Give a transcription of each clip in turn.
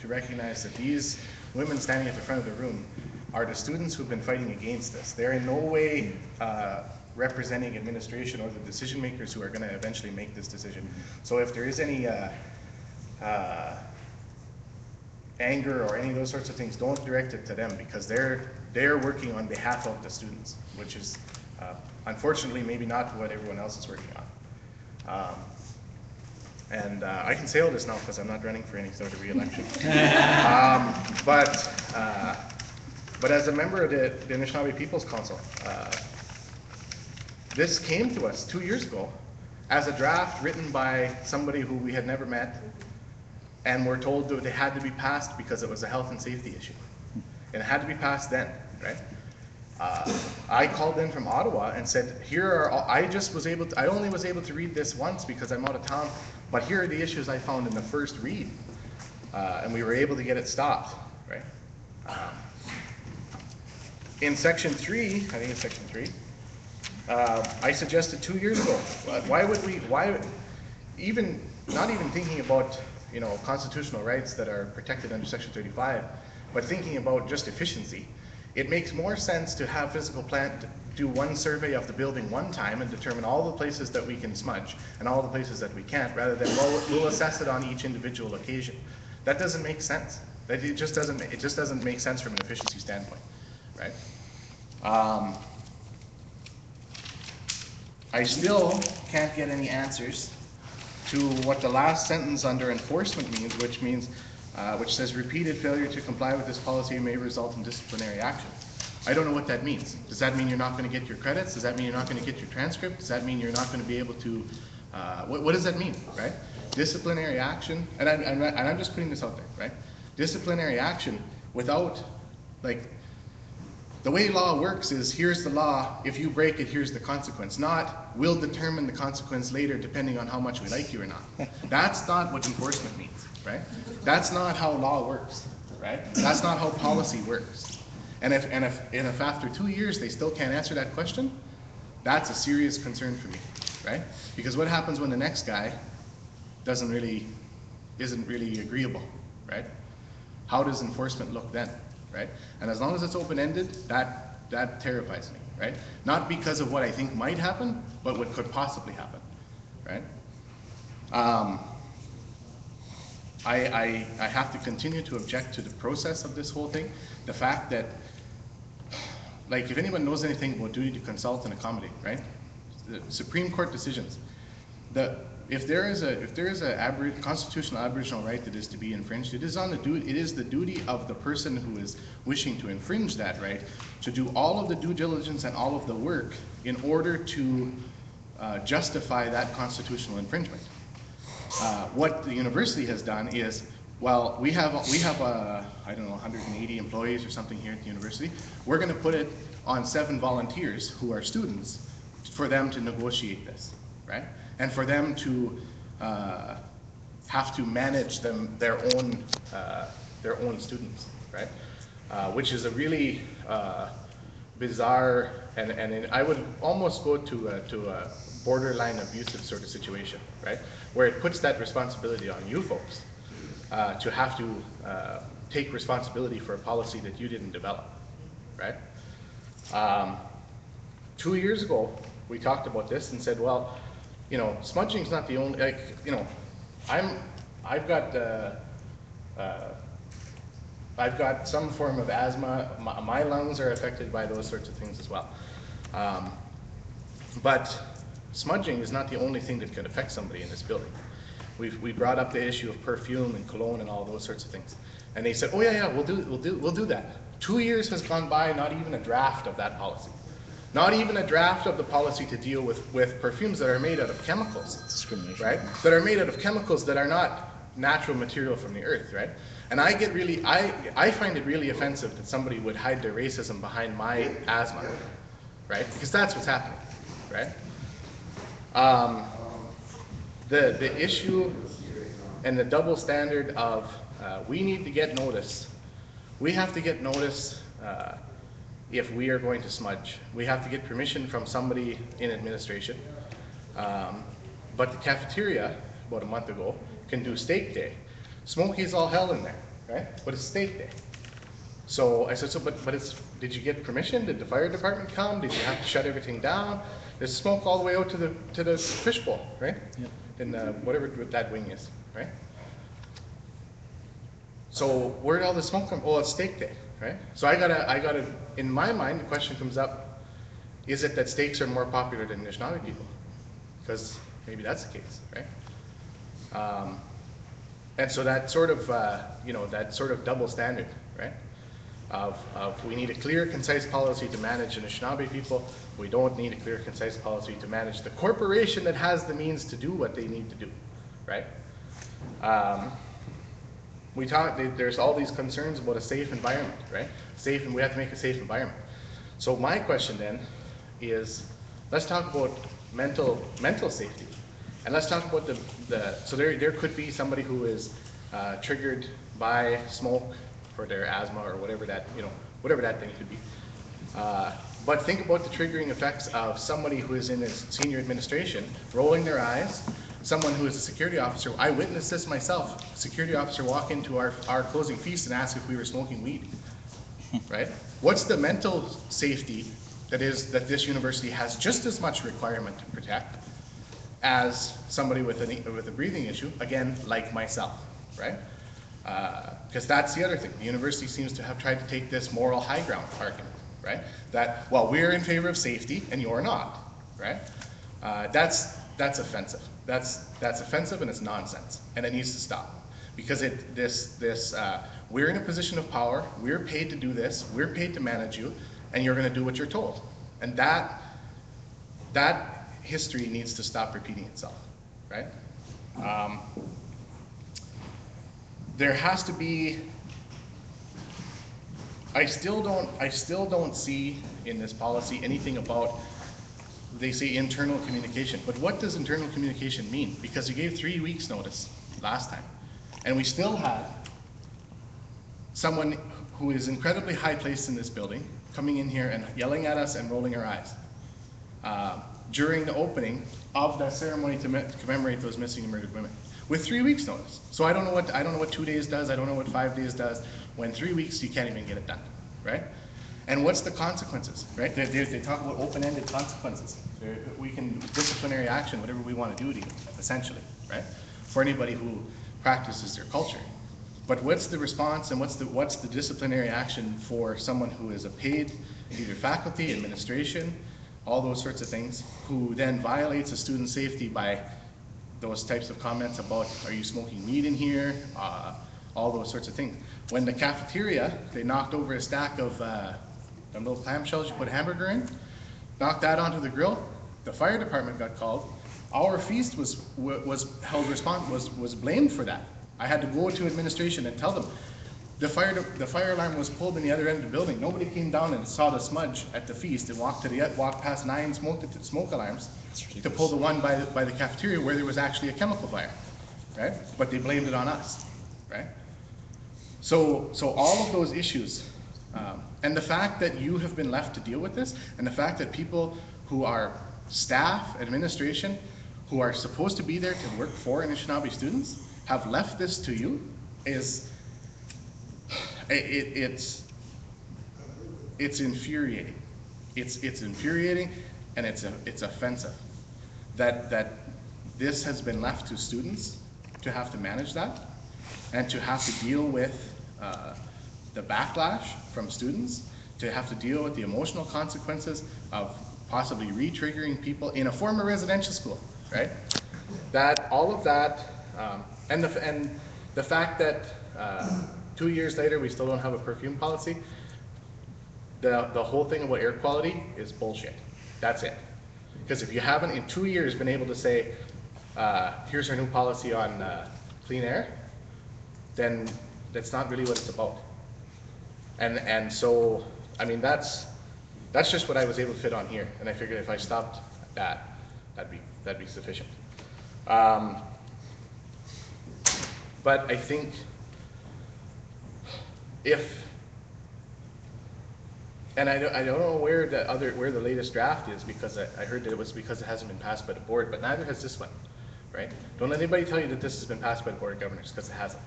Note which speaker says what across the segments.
Speaker 1: to recognize that these women standing at the front of the room are the students who've been fighting against this. They're in no way uh, representing administration or the decision makers who are going to eventually make this decision. So if there is any uh, uh, anger or any of those sorts of things, don't direct it to them because they're they're working on behalf of the students, which is uh, unfortunately maybe not what everyone else is working on. Um, and uh, I can say all this now because I'm not running for any sort of re-election. um, but uh, but as a member of the, the Anishinaabe People's Council, uh, this came to us two years ago as a draft written by somebody who we had never met, and we're told that it had to be passed because it was a health and safety issue. And it had to be passed then, right? Uh, I called in from Ottawa and said, here are, all- I just was able, to I only was able to read this once because I'm out of town, but here are the issues I found in the first read. Uh, and we were able to get it stopped, right? Um, In section three, I think it's section three, uh, I suggested two years ago, why would we, why, even, not even thinking about, you know, constitutional rights that are protected under section thirty-five, but thinking about just efficiency, it makes more sense to have physical plant do one survey of the building one time and determine all the places that we can smudge and all the places that we can't, rather than, well, assess it on each individual occasion. That doesn't make sense. That, it just doesn't, it just doesn't make sense from an efficiency standpoint, right? Um, I still can't get any answers to what the last sentence under enforcement means, which means, uh, which says repeated failure to comply with this policy may result in disciplinary action. I don't know what that means. Does that mean you're not gonna get your credits? Does that mean you're not gonna get your transcript? Does that mean you're not gonna be able to, uh, what, what does that mean, right? Disciplinary action, and I'm, I'm, and I'm just putting this out there, right? Disciplinary action without, like, the way law works is here's the law, if you break it, here's the consequence, not we'll determine the consequence later depending on how much we like you or not. That's not what enforcement means, right? That's not how law works, right? That's not how policy works. And if, and if, and if after two years they still can't answer that question, that's a serious concern for me, right? Because what happens when the next guy doesn't really, isn't really agreeable, right? How does enforcement look then, right? And as long as it's open-ended, that, that terrifies me, right? Not because of what I think might happen, but what could possibly happen, right? Um, I, I, I have to continue to object to the process of this whole thing. The fact that, like, if anyone knows anything about duty to consult and accommodate, right? The Supreme Court decisions, the, if there is a, if there is a abri- constitutional aboriginal right that is to be infringed, it is on the duty, it is the duty of the person who is wishing to infringe that right to do all of the due diligence and all of the work in order to uh, justify that constitutional infringement. Uh, what the university has done is, well, we have, we have, uh, I don't know, 180 employees or something here at the university. We're gonna put it on seven volunteers who are students for them to negotiate this, right? And for them to, uh, have to manage them, their own, uh, their own students, right? Uh, which is a really, uh, bizarre, and, and I would almost go to a, to a borderline abusive sort of situation, right? Where it puts that responsibility on you folks, to have to, uh, take responsibility for a policy that you didn't develop, right? Um, two years ago, we talked about this and said, well, you know, smudging's not the only, like, you know, I'm, I've got, uh, uh, I've got some form of asthma, my, my lungs are affected by those sorts of things as well. Um, but smudging is not the only thing that could affect somebody in this building. We've, we brought up the issue of perfume and cologne and all those sorts of things. And they said, oh yeah, yeah, we'll do, we'll do, we'll do that. Two years has gone by, not even a draft of that policy. Not even a draft of the policy to deal with, with perfumes that are made out of chemicals
Speaker 2: Discrimination.
Speaker 1: right? That are made out of chemicals that are not natural material from the earth, right? And I get really, I, I find it really offensive that somebody would hide their racism behind my asthma, right? Because that's what's happening, right? Um, the, the issue and the double standard of, uh, we need to get notice. We have to get notice, uh, if we are going to smudge. We have to get permission from somebody in administration. Um, but the cafeteria, about a month ago, can do steak day. Smoky as all hell in there, right? But it's steak day. So I said, so, but, but it's, did you get permission? Did the fire department come? Did you have to shut everything down? There's smoke all the way out to the, to the fishbowl, right? In uh, whatever that wing is, right? So where'd all the smoke come? Oh, it's steak day, right? So I gotta, I gotta, in my mind, the question comes up, is it that steaks are more popular than Anishinaabe people? Because maybe that's the case, right? Um, and so that sort of, uh, you know, that sort of double standard, right? Of, of we need a clear, concise policy to manage Anishinaabe people. We don't need a clear, concise policy to manage the corporation that has the means to do what they need to do, right? Um, we talk, there's all these concerns about a safe environment, right? Safe, and we have to make a safe environment. So my question then is, let's talk about mental, mental safety. And let's talk about the, the, so there, there could be somebody who is uh, triggered by smoke for their asthma or whatever that, you know, whatever that thing could be. Uh, But think about the triggering effects of somebody who is in his senior administration, rolling their eyes, someone who is a security officer. I witnessed this myself. Security officer walk into our, our closing feast and ask if we were smoking weed, right? What's the mental safety that is, that this university has just as much requirement to protect as somebody with an, with a breathing issue, again, like myself, right? Because that's the other thing. The university seems to have tried to take this moral high ground argument, right? That, well, we're in favor of safety and you're not, right? Uh, that's, that's offensive. That's, that's offensive and it's nonsense, and it needs to stop. Because it, this, this, uh, we're in a position of power, we're paid to do this, we're paid to manage you, and you're gonna do what you're told. And that, that history needs to stop repeating itself, right? Um, there has to be, I still don't, I still don't see in this policy anything about, they say internal communication, but what does internal communication mean? Because you gave three weeks' notice last time, and we still had someone who is incredibly high placed in this building coming in here and yelling at us and rolling her eyes. Uh, during the opening of that ceremony to me- commemorate those missing and murdered women with three weeks' notice. So I don't know what I don't know what two days does. I don't know what five days does. When three weeks, you can't even get it done, right? And what's the consequences, right? They, they, they talk about open-ended consequences. There- We can disciplinary action, whatever we want to do to you, essentially, right? For anybody who practices their culture. But what's the response and what's the, what's the disciplinary action for someone who is a paid, either faculty, administration, all those sorts of things, who then violates a student's safety by those types of comments about, are you smoking weed in here? Uh, all those sorts of things. When the cafeteria, they knocked over a stack of, uh, them little clamshells you put hamburger in, knocked that onto the grill, the fire department got called. Our feast was, was held respons was, was blamed for that. I had to go to administration and tell them, the fire, the fire alarm was pulled in the other end of the building. Nobody came down and saw the smudge at the feast and walked to the, walked past nine smoke, smoke alarms to pull the one by, the- by the cafeteria where there was actually a chemical fire, right? But they blamed it on us, right? So, so all of those issues, um, and the fact that you have been left to deal with this, and the fact that people who are staff, administration, who are supposed to be there to work for Anishinaabe students, have left this to you, is, it, it's, it's infuriating. It's, it's infuriating, and it's, a- it's offensive that, that this has been left to students to have to manage that and to have to deal with uh, the backlash from students, to have to deal with the emotional consequences of possibly re-triggering people in a former residential school, right? That, all of that, um, and the, and the fact that uh, two years later, we still don't have a perfume policy, the, the whole thing about air quality is bullshit. That's it. Because if you haven't in two years been able to say, uh, here's our new policy on uh, clean air, then that's not really what it's about. And, and so, I mean, that's, that's just what I was able to fit on here, and I figured if I stopped at that, that'd be, that'd be sufficient. Um, But I think if, and I don't, I don't know where the other, where the latest draft is, because I, I heard that it was because it hasn't been passed by the board, but neither has this one, right? Don't let anybody tell you that this has been passed by the board of governors, because it hasn't.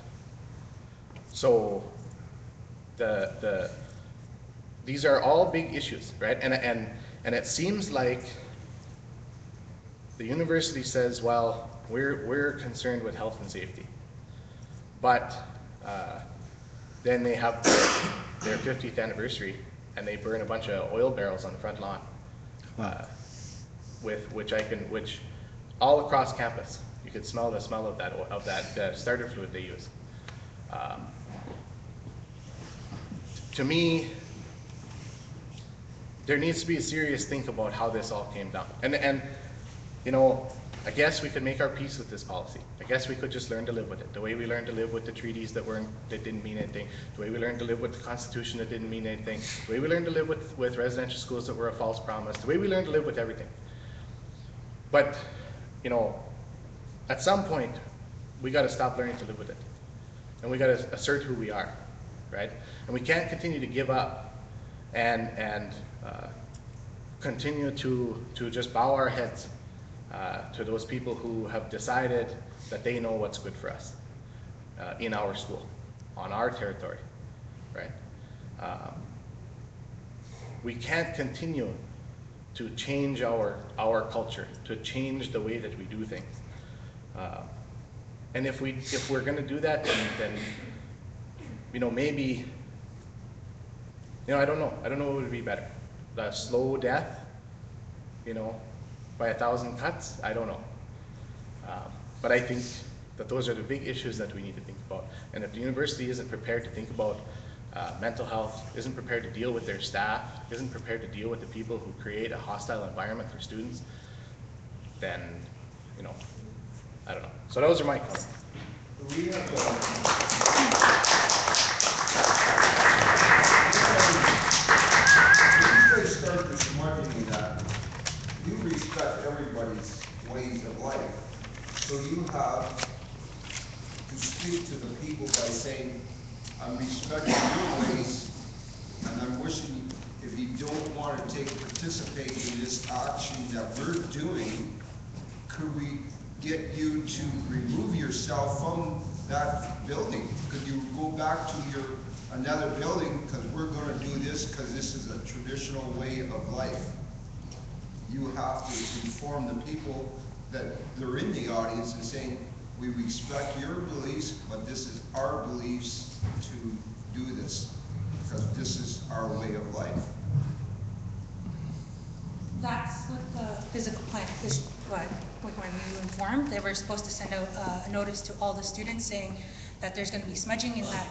Speaker 1: So, the, the, these are all big issues, right? And, and, and it seems like the university says, well, we're, we're concerned with health and safety. But, uh, then they have their fiftieth anniversary and they burn a bunch of oil barrels on the front lawn. uh, With, which I can, which, all across campus, you could smell the smell of that, of that uh, starter fluid they use. Um, To me, there needs to be a serious think about how this all came down. And, and, you know, I guess we could make our peace with this policy. I guess we could just learn to live with it, the way we learned to live with the treaties that weren't, that didn't mean anything, the way we learned to live with the Constitution that didn't mean anything, the way we learned to live with, with residential schools that were a false promise, the way we learned to live with everything. But, you know, at some point, we gotta stop learning to live with it. And we gotta assert who we are, right? And we can't continue to give up and, and, uh, continue to, to just bow our heads, uh, to those people who have decided that they know what's good for us, uh, in our school, on our territory, right? Um, We can't continue to change our, our culture, to change the way that we do things. Uh, And if we, if we're gonna do that, then, then, you know, maybe, you know, I don't know, I don't know what would be better. The slow death, you know, by a thousand cuts, I don't know. Um, But I think that those are the big issues that we need to think about. And if the university isn't prepared to think about uh, mental health, isn't prepared to deal with their staff, isn't prepared to deal with the people who create a hostile environment for students, then, you know, I don't know. So those are my comments.
Speaker 2: Everybody's ways of life. So you have to speak to the people by saying, I'm respecting your ways, and I'm wishing, if you don't want to take, participate in this action that we're doing, could we get you to remove yourself from that building? Could you go back to your, another building, because we're gonna do this, because this is a traditional way of life? You have to inform the people that they're in the audience and saying, we respect your beliefs, but this is our beliefs to do this, because this is our way of life.
Speaker 3: That's what the physical plan is, what, when we were informed, they were supposed to send out uh, a notice to all the students saying that there's gonna be smudging in that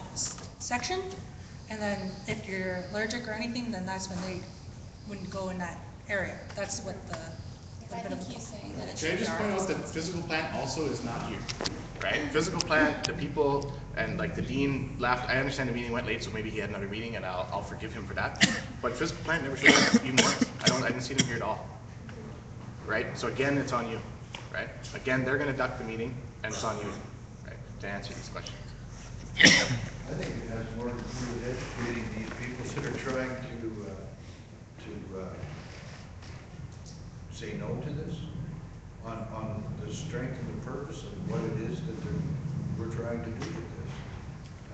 Speaker 3: section. And then if you're allergic or anything, then that's when they wouldn't go in that area. That's what the.
Speaker 4: I think he's saying that it
Speaker 1: Can I
Speaker 4: should be
Speaker 1: just point out
Speaker 4: ours.
Speaker 1: that the physical plant also is not here, right? Physical plant, the people, and like the dean left, I understand the meeting went late, so maybe he had another meeting, and I'll, I'll forgive him for that. But physical plant never showed up even once, I don't, I didn't see them here at all. Right, so again, it's on you, right? Again, they're gonna duck the meeting, and it's on you, right, to answer these questions.
Speaker 5: I think it has more to do with educating these people that are trying to, uh, to, uh, say no to this, on, on the strength and the purpose of what it is that we're trying to do with this.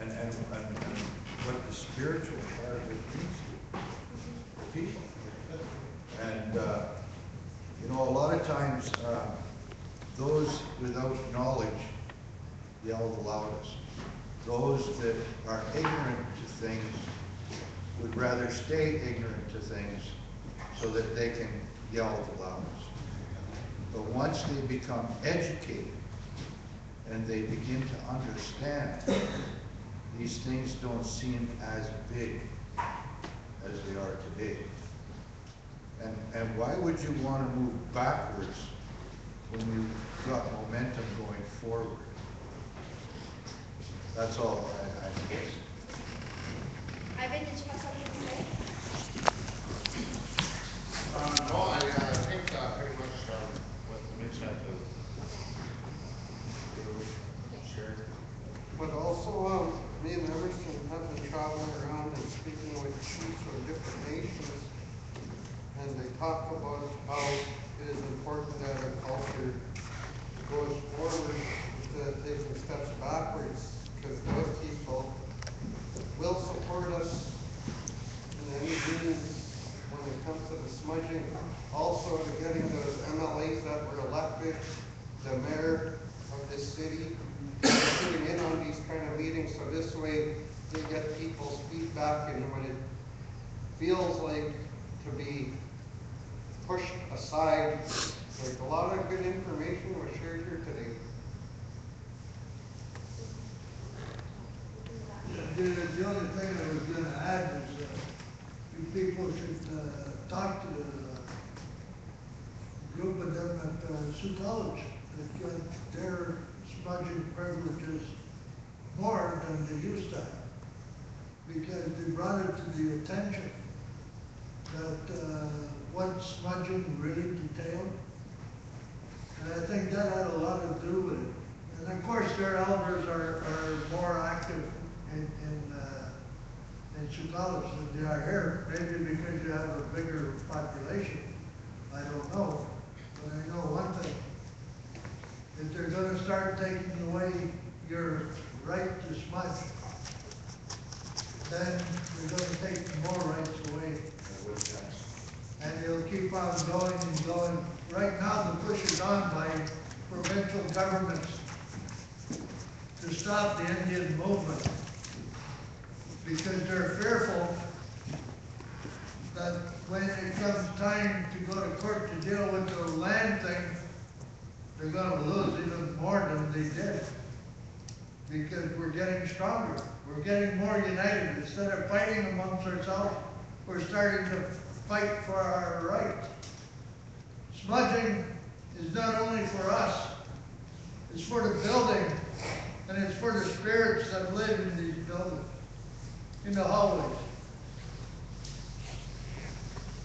Speaker 5: And, and, and and what the spiritual part of it means to the people. And, uh, you know, a lot of times, uh, those without knowledge yell the loudest. Those that are ignorant to things would rather stay ignorant to things so that they can yell the loudest. But once they become educated and they begin to understand, these things don't seem as big as they are today. And, and why would you want to move backwards when you've got momentum going forward? That's all I, I guess.
Speaker 4: Ivan, did you have something to say?
Speaker 6: No, I, I think pretty much what Mitch had is share.
Speaker 7: But also, um, me and Emerson have been traveling around and speaking with chiefs from different nations, and they talk about how it is important that our culture goes forward instead of taking steps backwards, because those people will support us in any means smudging, also to getting those MLAs that were elected, the mayor of this city, sitting in on these kind of meetings, so this way they get people's feedback and when it feels like to be pushed aside, like a lot of good information was shared here today.
Speaker 8: The, the only thing I was gonna add is, uh, people should, uh, talk to the uh, group of them at, uh, Sault College, that get their smudging privileges more than they used to have. Because they brought it to the attention that, uh, what smudging really detailed. And I think that had a lot to do with it. And of course, their elders are, are more active in, in, uh, in College than they are here. Maybe because you have a bigger population, I don't know. But I know one thing. If they're gonna start taking away your right to smudge, then they're gonna take more rights away. And it'll keep on going and going. Right now, the push is on by provincial governments to stop the Indian movement. Because they're fearful that when it comes time to go to court to deal with the land thing, they're gonna lose even more than they did. Because we're getting stronger, we're getting more united. Instead of fighting amongst ourselves, we're starting to fight for our rights. Smudging is not only for us, it's for the building, and it's for the spirits that live in these buildings, in the hallways.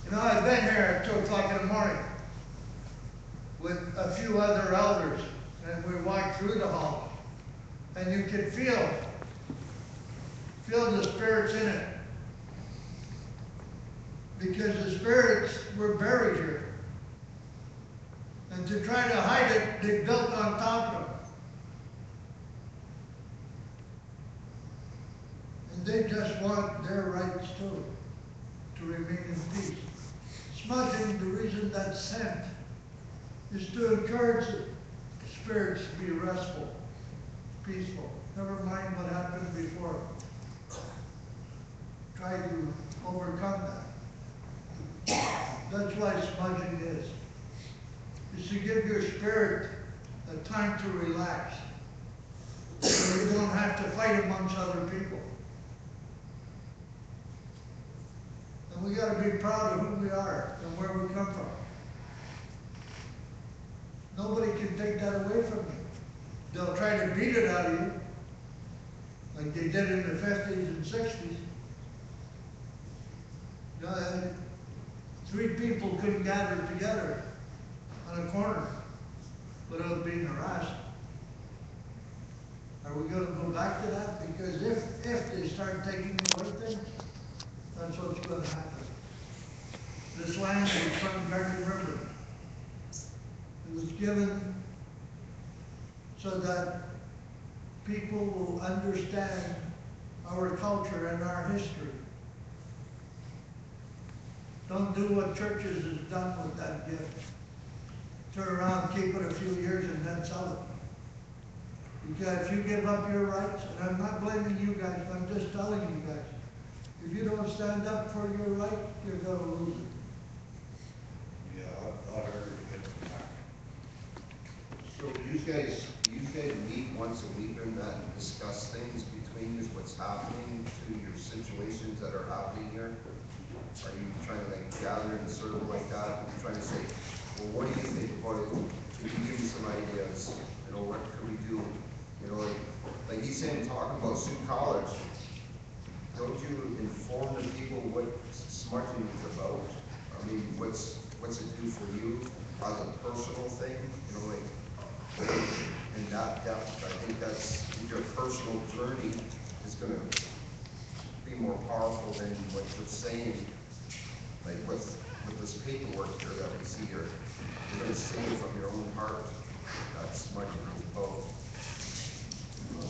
Speaker 8: You know, I've been here at two o'clock in the morning with a few other elders, and we walked through the hall, and you could feel, feel the spirits in it. Because the spirits were buried here. And to try to hide it, they built on top of it. And they just want their rights too, to remain in peace. Smudging, the reason that's sent, is to encourage spirits to be restful, peaceful. Never mind what happened before. Try to overcome that. That's why smudging is. Is to give your spirit a time to relax. So you don't have to fight amongst other people. And we gotta be proud of who we are and where we come from. Nobody can take that away from you. They'll try to beat it out of you, like they did in the fifties and sixties. You know, three people couldn't gather together on a corner without being harassed. Are we gonna go back to that? Because if, if they start taking away things, that's what's gonna happen. This land is from Garden River. It was given so that people will understand our culture and our history. Don't do what churches has done with that gift. Turn around, keep it a few years and then sell it. Because if you give up your rights, and I'm not blaming you guys, I'm just telling you guys, if you don't stand up for your right, you're gonna lose it.
Speaker 5: Yeah, to get them back.
Speaker 2: So you guys, you guys meet once a week or that and discuss things between you, what's happening to your situations that are happening here? Are you trying to like gather in a circle like that, and trying to say, well, what do you think about it? Can you give me some ideas, you know, what can we do? You know, like, like he's saying, talking about Sault College, don't you inform the people what smudging is about? I mean, what's, what's it do for you as a personal thing, you know, like, in that depth, I think that's, your personal journey is gonna be more powerful than what you're saying. Like with, with this paperwork here that we see here, you're gonna say it from your own heart, that's much about.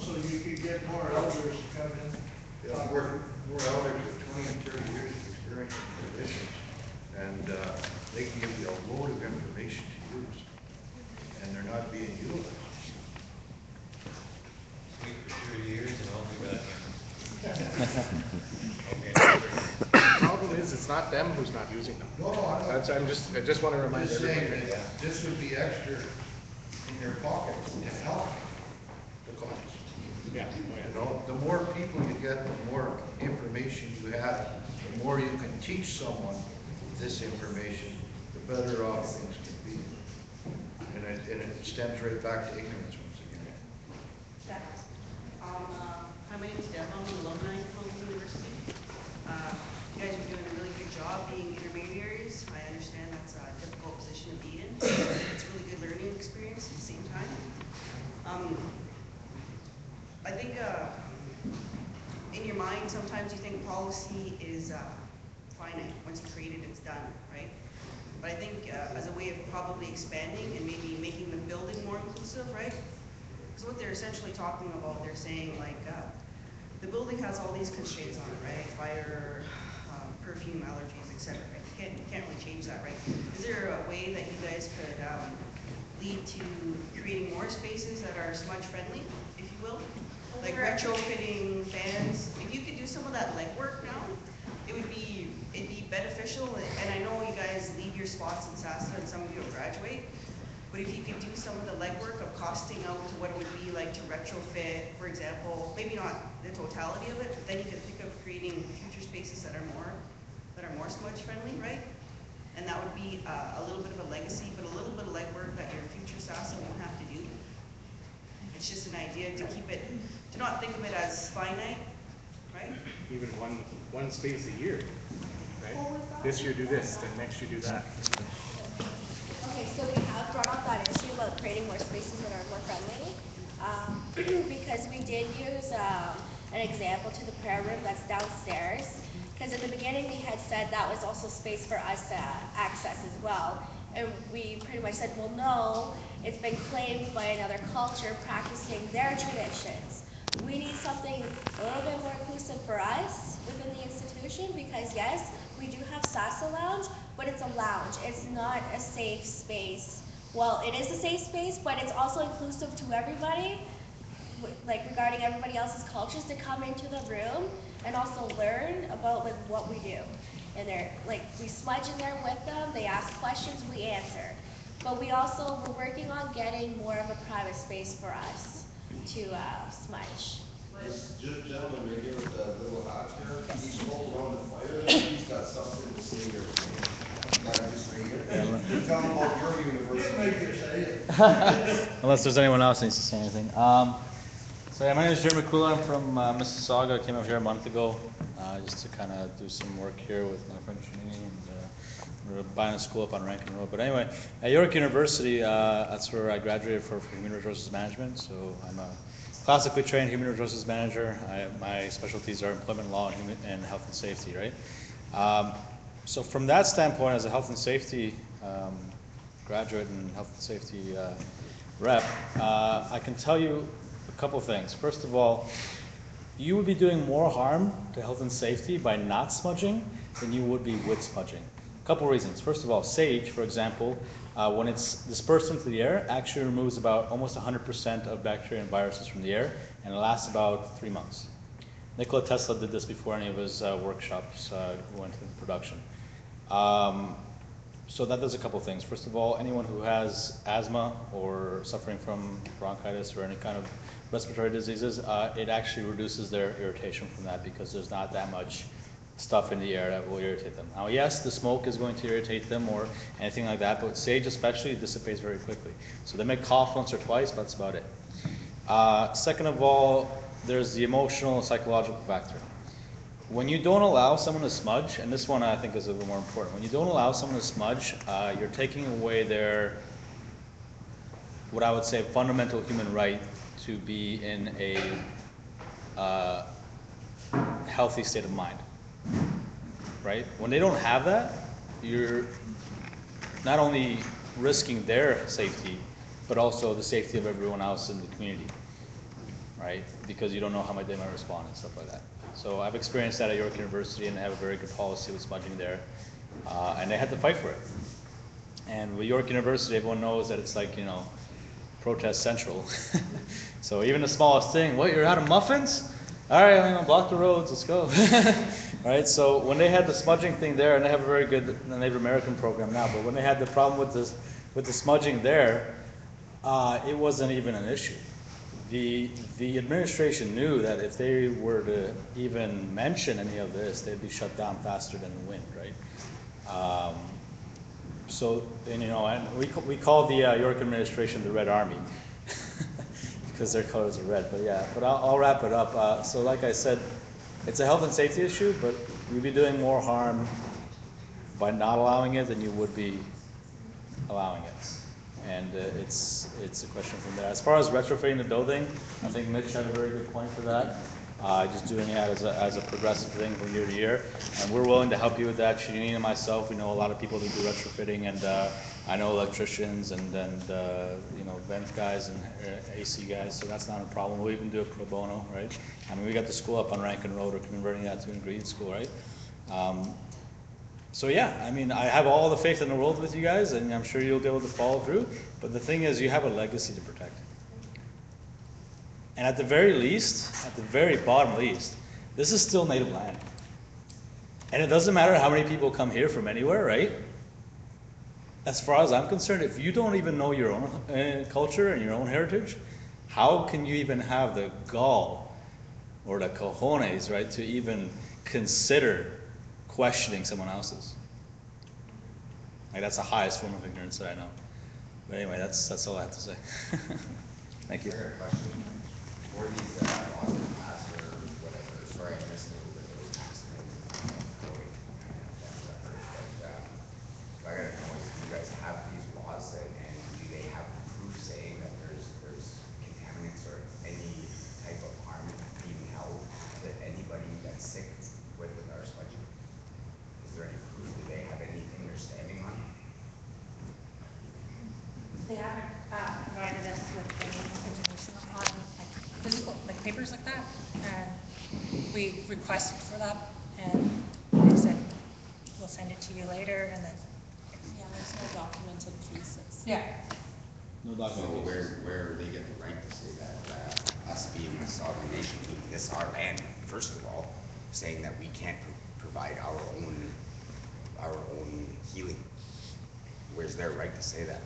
Speaker 8: So you could get more elders to come in.
Speaker 5: Yeah, we're, we're elders with twenty and thirty years of experience in traditions. And uh, they can give you a load of information to use, and they're not being utilized.
Speaker 9: Wait for two years and I'll be back.
Speaker 1: The problem is, it's not them who's not using them.
Speaker 5: No, no, I'm
Speaker 1: That's, I'm just, I just want to
Speaker 5: I'm
Speaker 1: remind
Speaker 5: just saying
Speaker 1: everybody.
Speaker 5: that this would be extra in their pocket to help the clients.
Speaker 1: Yeah.
Speaker 5: You know, the more people you get, the more information you have, the more you can teach someone this information, the better off things can be. And it, and it stems right back to ignorance once again.
Speaker 10: Um, uh, Hi, my name is Deb, I'm an alumni from the university. Uh, You guys are doing a really good job being intermediaries. I understand that's a difficult position to be in. but It's a really good learning experience at the same time. Um, I think uh, in your mind, sometimes you think policy is uh, finite. Once you create it, it's done, right? But I think uh, as a way of probably expanding and maybe making the building more inclusive, right? Because what they're essentially talking about, they're saying like, uh, the building has all these constraints on it, right? Fire, um, perfume, allergies, et cetera, right? You can't, you can't really change that, right? Is there a way that you guys could, um, lead to creating more spaces that are smudge friendly, if you will? Like retrofitting fans, if you could do some of that legwork now, it would be, it'd be beneficial, and I know you guys leave your spots in SASSA and some of you will graduate, but if you could do some of the legwork of costing out what it would be like to retrofit, for example, maybe not the totality of it, but then you could think of creating future spaces that are more, that are more smudge friendly, right? And that would be uh, a little bit of a legacy, but a little bit of legwork that your future SASSA won't have to do. It's just an idea to keep it, to not think of it as finite, right?
Speaker 1: Even one, one space a year, right? This year do this, then next year do that.
Speaker 4: Okay, so we have brought up that issue about creating more spaces that are more friendly. Um, because we did use, um, an example to the prayer room that's downstairs. Because in the beginning, we had said that was also space for us to access as well. And we pretty much said, well, no, it's been claimed by another culture practicing their traditions. We need something a little bit more inclusive for us within the institution because yes, we do have Sasa Lounge, but it's a lounge. It's not a safe space. Well, it is a safe space, but it's also inclusive to everybody, like regarding everybody else's cultures to come into the room and also learn about like what we do. And they're like we smudge in there with them. They ask questions, we answer. But we also we're working on getting more of a private space for us to uh, smudge.
Speaker 2: This gen- gentleman right here with the little hat here, he's rolled around the fire, and he's got something to say here. Guy just right here. Tell him about your university.
Speaker 11: Unless there's anyone else who needs to say anything. Um, so yeah, my name is Jeremy Kula. I'm from uh, Mississauga. I came over here a month ago uh, just to kind of do some work here with my friend Shanini buying a school up on Rankin Road. But anyway, at York University, uh, that's where I graduated for, for human resources management. So I'm a classically trained human resources manager. I, my specialties are employment law and, human, and health and safety, right? Um, so from that standpoint, as a health and safety um, graduate and health and safety uh, rep, uh, I can tell you a couple things. First of all, you would be doing more harm to health and safety by not smudging than you would be with smudging. Couple reasons. First of all, sage, for example, uh, when it's dispersed into the air, actually removes about almost 100% of bacteria and viruses from the air, and it lasts about three months. Nikola Tesla did this before any of his uh, workshops uh, went into production. Um, so that does a couple things. First of all, anyone who has asthma or suffering from bronchitis or any kind of respiratory diseases, uh, it actually reduces their irritation from that because there's not that much stuff in the air that will irritate them. Now, yes, the smoke is going to irritate them or anything like that, but sage especially dissipates very quickly. So they may cough once or twice, but that's about it. Uh, second of all, there's the emotional and psychological factor. When you don't allow someone to smudge, and this one I think is a little more important, when you don't allow someone to smudge, uh, you're taking away their, what I would say, fundamental human right to be in a uh, healthy state of mind. Right? When they don't have that, you're not only risking their safety, but also the safety of everyone else in the community. Right? Because you don't know how much they might respond and stuff like that. So I've experienced that at York University and they have a very good policy with smudging there. Uh, and they had to fight for it. And with York University, everyone knows that it's like, you know, protest central. so even the smallest thing, what, you're out of muffins? All right, I'm gonna block the roads, let's go. right, so when they had the smudging thing there, and they have a very good Native American program now, but when they had the problem with this, with the smudging there, uh, it wasn't even an issue. The, the administration knew that if they were to even mention any of this, they'd be shut down faster than the wind, right? Um, so, and you know, and we, we call the uh, York administration the Red Army because their colors are red. But yeah, but I'll, I'll wrap it up. Uh, so, like I said, it's a health and safety issue, but you'd be doing more harm by not allowing it than you would be allowing it. And uh, it's it's a question from there. As far as retrofitting the building, I think Mitch had a very good point for that. Uh, just doing it as a, as a progressive thing from year to year. And we're willing to help you with that. Shanine and myself, we know a lot of people that do retrofitting and, uh, I know electricians and, and, uh, you know, vent guys and uh, AC guys, so that's not a problem. We'll even do it pro bono, right? I mean, we got the school up on Rankin Road, we're converting that to an ingredient school, right? Um, so yeah, I mean, I have all the faith in the world with you guys, and I'm sure you'll be able to follow through. But the thing is, you have a legacy to protect. And at the very least, at the very bottom least, this is still native land. And it doesn't matter how many people come here from anywhere, right? As far as I'm concerned, if you don't even know your own uh, culture and your own heritage, how can you even have the gall or the cojones, right, to even consider questioning someone else's? Like that's the highest form of ignorance that I know. But anyway, that's that's all I have to say. Thank you.
Speaker 12: I got a question. For these, uh, laws that pass or whatever, sorry, I missed it, but it was passed. in, uh, Cody, and that's what I heard, but, um, so I gotta know, if you guys have these laws and, and do they have proof saying that there's, there's contaminants or any type of harm being held to anybody that's sick with, with our sludging? Is there any proof, do they have anything they're standing on?
Speaker 3: They haven't uh, provided us with any information on like physical, like papers like that. And we requested for that and they said, we'll send it to you later and then,
Speaker 13: Yeah, there's no documented cases.
Speaker 3: yeah.
Speaker 11: No
Speaker 12: So
Speaker 11: documentation.
Speaker 12: where, where they get the right to say that, uh, us being a sovereign nation, to this our land, first of all, saying that we can't pro- provide our own, our own healing? Where's their right to say that?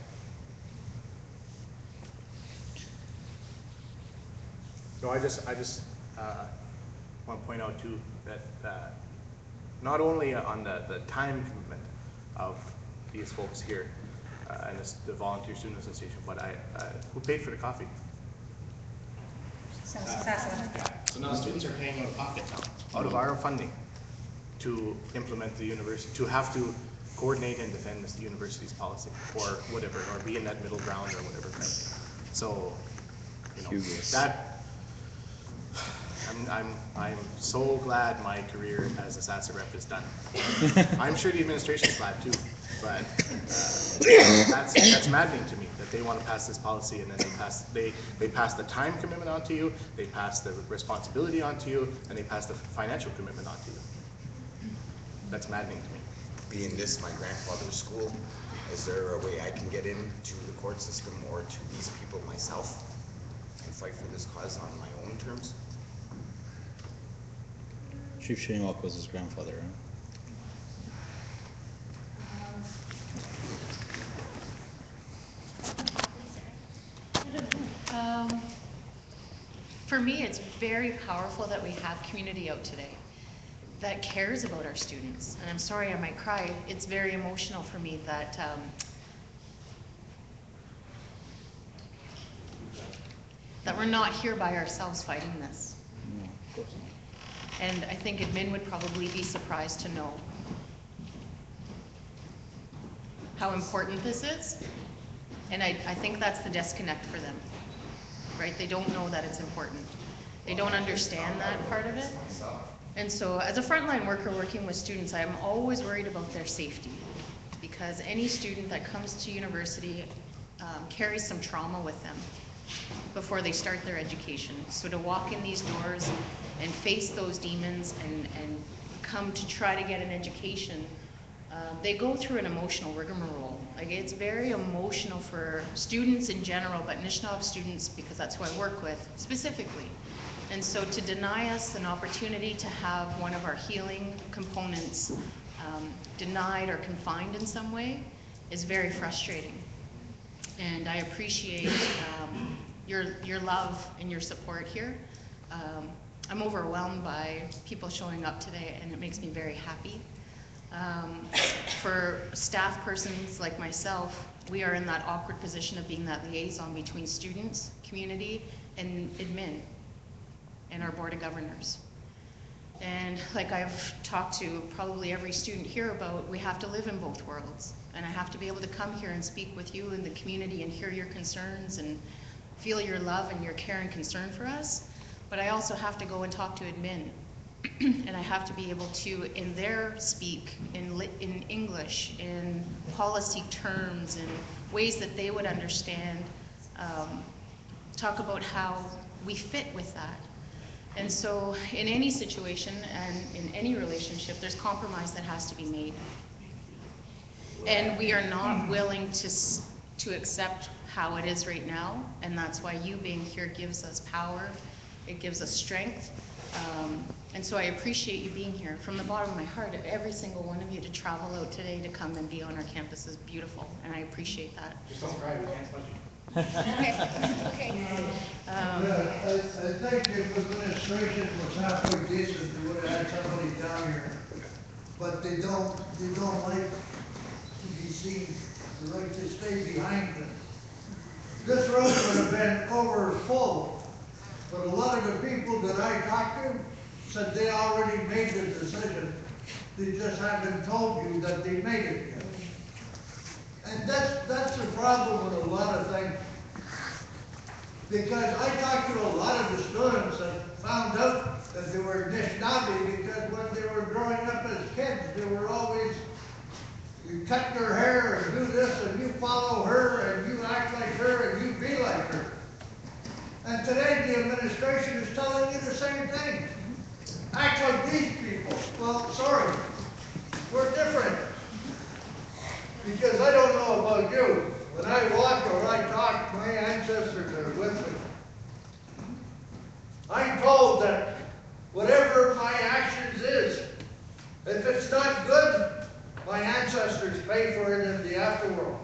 Speaker 1: So I just, I just, uh, want to point out too, that, uh, not only on the, the time commitment of these folks here, uh, and this, the volunteer student association, but I, uh, who paid for the coffee?
Speaker 3: So, Sasa.
Speaker 1: So now students are paying out of pocket now, out of our funding, to implement the university, to have to coordinate and defend this university's policy, or whatever, or be in that middle ground or whatever. right? So, you know, that, I'm, I'm, I'm so glad my career as a SASSA rep is done. I'm sure the administration's glad too, but, uh, that's, that's maddening to me, that they want to pass this policy and then they pass, they, they pass the time commitment onto you, they pass the responsibility onto you, and they pass the financial commitment onto you. That's maddening to me.
Speaker 12: Being this my grandfather's school, is there a way I can get into the court system or to these people myself and fight for this cause on my own terms?
Speaker 11: Chief Shingwauk was his grandfather, right?
Speaker 13: Um, For me, it's very powerful that we have community out today that cares about our students. And I'm sorry, I might cry. It's very emotional for me that, um, that we're not here by ourselves fighting this.
Speaker 11: No, of course not.
Speaker 13: And I think admin would probably be surprised to know how important this is. And I, I think that's the disconnect for them, right? They don't know that it's important. They don't understand that part of it. And so as a frontline worker working with students, I'm always worried about their safety. Because any student that comes to university um, carries some trauma with them before they start their education. So to walk in these doors and face those demons and, and come to try to get an education um, they go through an emotional rigmarole. Like, it's very emotional for students in general, but Nishnawb students, because that's who I work with specifically. And so to deny us an opportunity to have one of our healing components um, denied or confined in some way is very frustrating. And I appreciate um, your, your love and your support here. Um, I'm overwhelmed by people showing up today, and it makes me very happy. Um, For staff persons like myself, we are in that awkward position of being that liaison between students, community, and admin, and our board of governors. And like I've talked to probably every student here about, we have to live in both worlds. And I have to be able to come here and speak with you in the community and hear your concerns and feel your love and your care and concern for us. But I also have to go and talk to admin. And I have to be able to, in their speak, in in English, in policy terms, in ways that they would understand, um, talk about how we fit with that. And so in any situation and in any relationship, there's compromise that has to be made. And we are not willing to, to accept how it is right now, and that's why you being here gives us power, it gives us strength. Um, And so I appreciate you being here from the bottom of my heart, every single one of you to travel out today to come and be on our campus is beautiful, and I appreciate that.
Speaker 6: Just don't cry, we can't touch you.
Speaker 4: Okay, okay.
Speaker 13: Um,
Speaker 8: Yeah, I, I think if the administration was halfway decent, they would have had somebody down here. But they don't, they don't like they like to stay behind them. This road would have been over full, but a lot of the people that I talked to said they already made the decision. They just haven't told you that they made it yet. And that's, that's the problem with a lot of things. Because I talked to a lot of the students and found out that they were Anishinaabe because when they were growing up as kids, they were always, you cut their hair and do this and you follow her and you act like her and you be like her. And today the administration is telling you the same thing. Act like these people. Well, sorry, we're different. Because I don't know about you, when I walk or I talk, my ancestors are with me. I'm told that whatever my actions is, if it's not good, ancestors pay for it in the afterworld.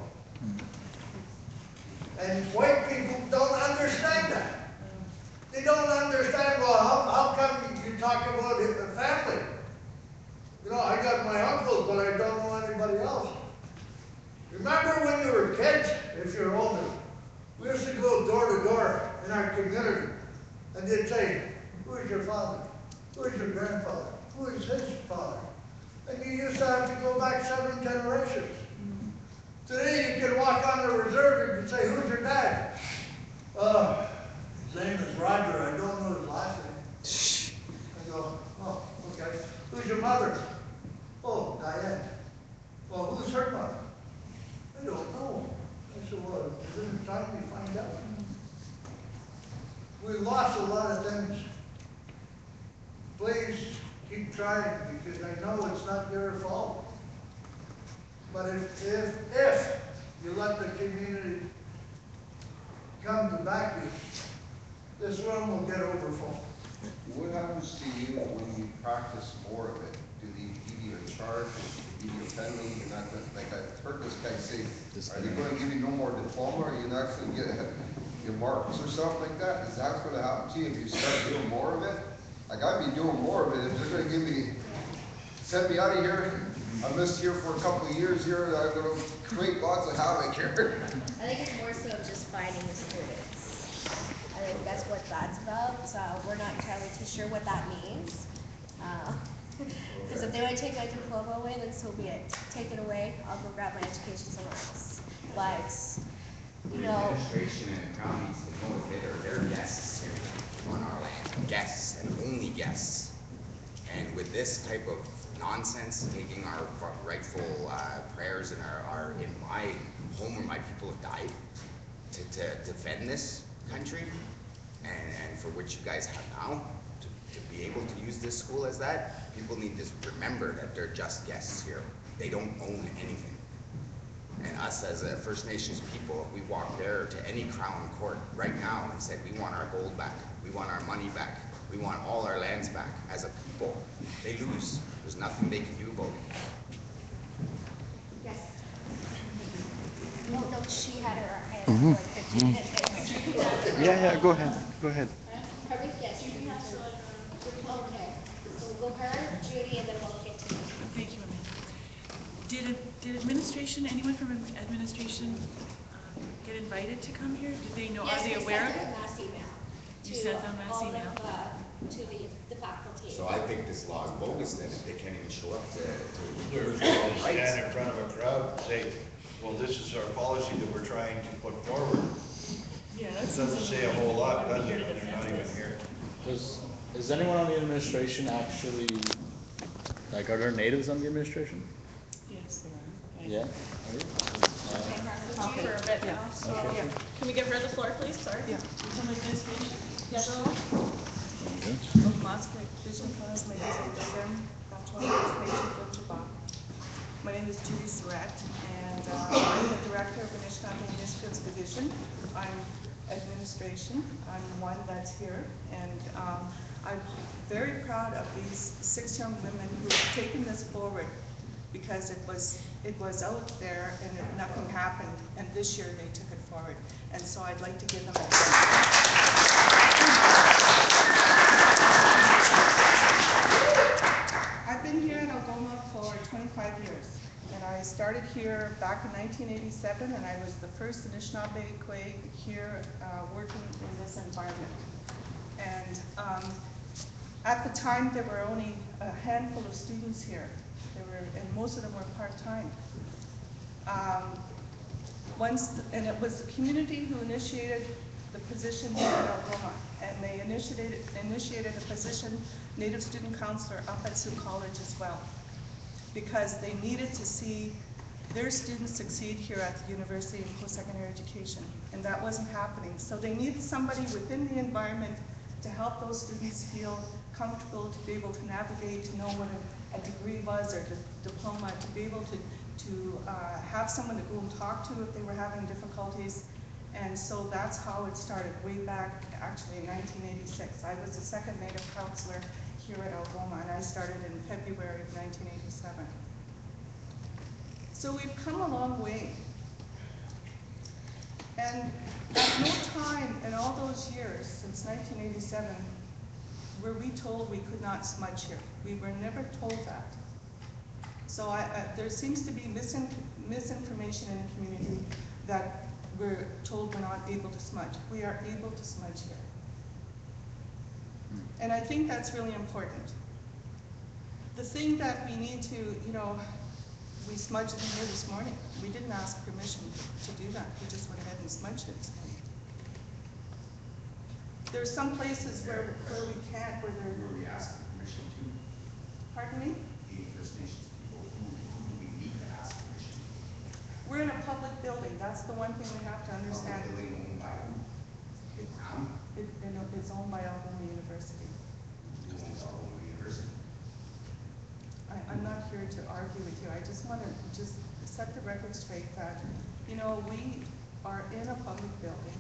Speaker 8: And white people don't understand that. They don't understand, well, how, how come you talk about it, the family? You know, I got my uncles, but I don't know anybody else. Remember when you were kids, if you're older, we used to go door to door in our community, and they'd say, who is your father? Who is your grandfather? Who is his father? And you used to have to go back seven generations. Today, you can walk on the reserve and you can say, who's your dad? Uh, his name is Roger, I don't know his last name. I go, oh, okay. Who's your mother? Oh, Diane. Well, who's her mother? I don't know. I said, well, isn't it time we find out? We lost a lot of things. Please keep trying, because I know it's not your fault. But if, if, if you let the community come to back you, this room will get overfull.
Speaker 2: What happens to you when you practice more of it? Do they give you a charge, give you a penalty, you're not gonna, like I heard this guy say, are they gonna give you no more diploma, or you're not gonna get your marks or something like that? Is that gonna happen to you if you start doing more of it? Like I'd be doing more of it, if they're gonna give me, send me out of here, I missed here for a couple of years here, and I'm gonna create lots of havoc here.
Speaker 4: I think it's more so just finding the students. I think that's what that's about, so we're not entirely too sure what that means. Uh, because if they want to take my diploma away, then so be it. Take it away, I'll go grab my education somewhere else. But, you
Speaker 12: The
Speaker 4: know,
Speaker 12: administration and counties, they know that they're, they're guests here on our land, guests and only guests. And with this type of nonsense, taking our rightful uh, prayers and our, our, in my home where my people have died, to, to defend this country, and, and for which you guys have now, to, to be able to use this school as that, people need to remember that they're just guests here. They don't own anything. And us as a First Nations people, if we walk there to any Crown court right now and said, we want our gold back, we want our money back, we want all our lands back, as a people, they lose. There's nothing they can do about it.
Speaker 4: Yes. No, no, she had her hand like fifteen minutes.
Speaker 14: Yeah, yeah, go ahead, go ahead.
Speaker 4: Her, yes, you have. Okay, so we'll go her, Judy, and then we'll get to. you.
Speaker 15: Thank you, Amanda. Did, did administration, anyone from administration um, get invited to come here? Did they know, are
Speaker 4: Yes,
Speaker 15: they
Speaker 4: we
Speaker 15: aware?
Speaker 4: sent out a mass email.
Speaker 15: You sent them mass
Speaker 4: all of,
Speaker 15: email?
Speaker 4: uh, To the, the faculty.
Speaker 12: So I think this law is bogus then, if they can't even show up to, to.
Speaker 5: We're supposed to stand in front of a crowd and say, well, this is our policy that we're trying to put forward.
Speaker 15: Yeah,
Speaker 5: It
Speaker 15: that's.
Speaker 5: doesn't say a whole lot, does it, when they're not even here?
Speaker 11: Does, is anyone on the administration actually, like, are there natives on the administration?
Speaker 15: Yes, they are.
Speaker 11: Yeah? Are you? Uh,
Speaker 16: talk for a bit now, so,
Speaker 11: Okay.
Speaker 16: yeah. Can we give her the floor, please? Sorry.
Speaker 15: Yeah, from administration.
Speaker 16: Yes. Master Vision. My name is Judy Syrette, and uh, I'm the Director of the Anishinaabe Initiatives Division. I'm administration, I'm one that's here, and um, I'm very proud of these six young women who have taken this forward because it was, it was out there and it- nothing happened, and this year they took it forward. And so I'd like to give them a I've been here in Algoma for 25 years, and I started here back in 1987, and I was the first Anishinaabe Quay here uh, working in this environment. And um, at the time, there were only a handful of students here. Were, and most of them were part-time. Um, Once, and it was the community who initiated the position here at Algoma, and they initiated, initiated a position, Native Student Counselor up at Sault College as well, because they needed to see their students succeed here at the University of Post-Secondary Education, and that wasn't happening. So they needed somebody within the environment to help those students feel comfortable, to be able to navigate, to know what a, a degree was or a diploma, to be able to, to uh, have someone to go and talk to if they were having difficulties. And so that's how it started, way back, actually in 1986. I was the second Native counselor here at Algoma, and I started in February of 1987. So we've come a long way. And at no time in all those years, since 1987, were we told we could not smudge here. We were never told that. So I, there seems to be misin, misinformation in the community that we're told we're not able to smudge. We are able to smudge here. Hmm. And I think that's really important. The thing that we need to, you know, we smudged in here this morning. We didn't ask permission to do that. We just went ahead and smudged it. There's some places where, where we can't, where there.
Speaker 12: Where we ask permission to,
Speaker 16: Pardon me?
Speaker 12: the First Nations people, who, who do we need to ask permission?
Speaker 16: We're in a public building. That's the one thing we have to understand.
Speaker 12: Public building owned by who? The town,
Speaker 16: It, you know, it's owned by Algoma University.
Speaker 12: who owns our own university?
Speaker 16: I, I'm not here to argue with you, I just want to just set the record straight that, you know, we are in a public building.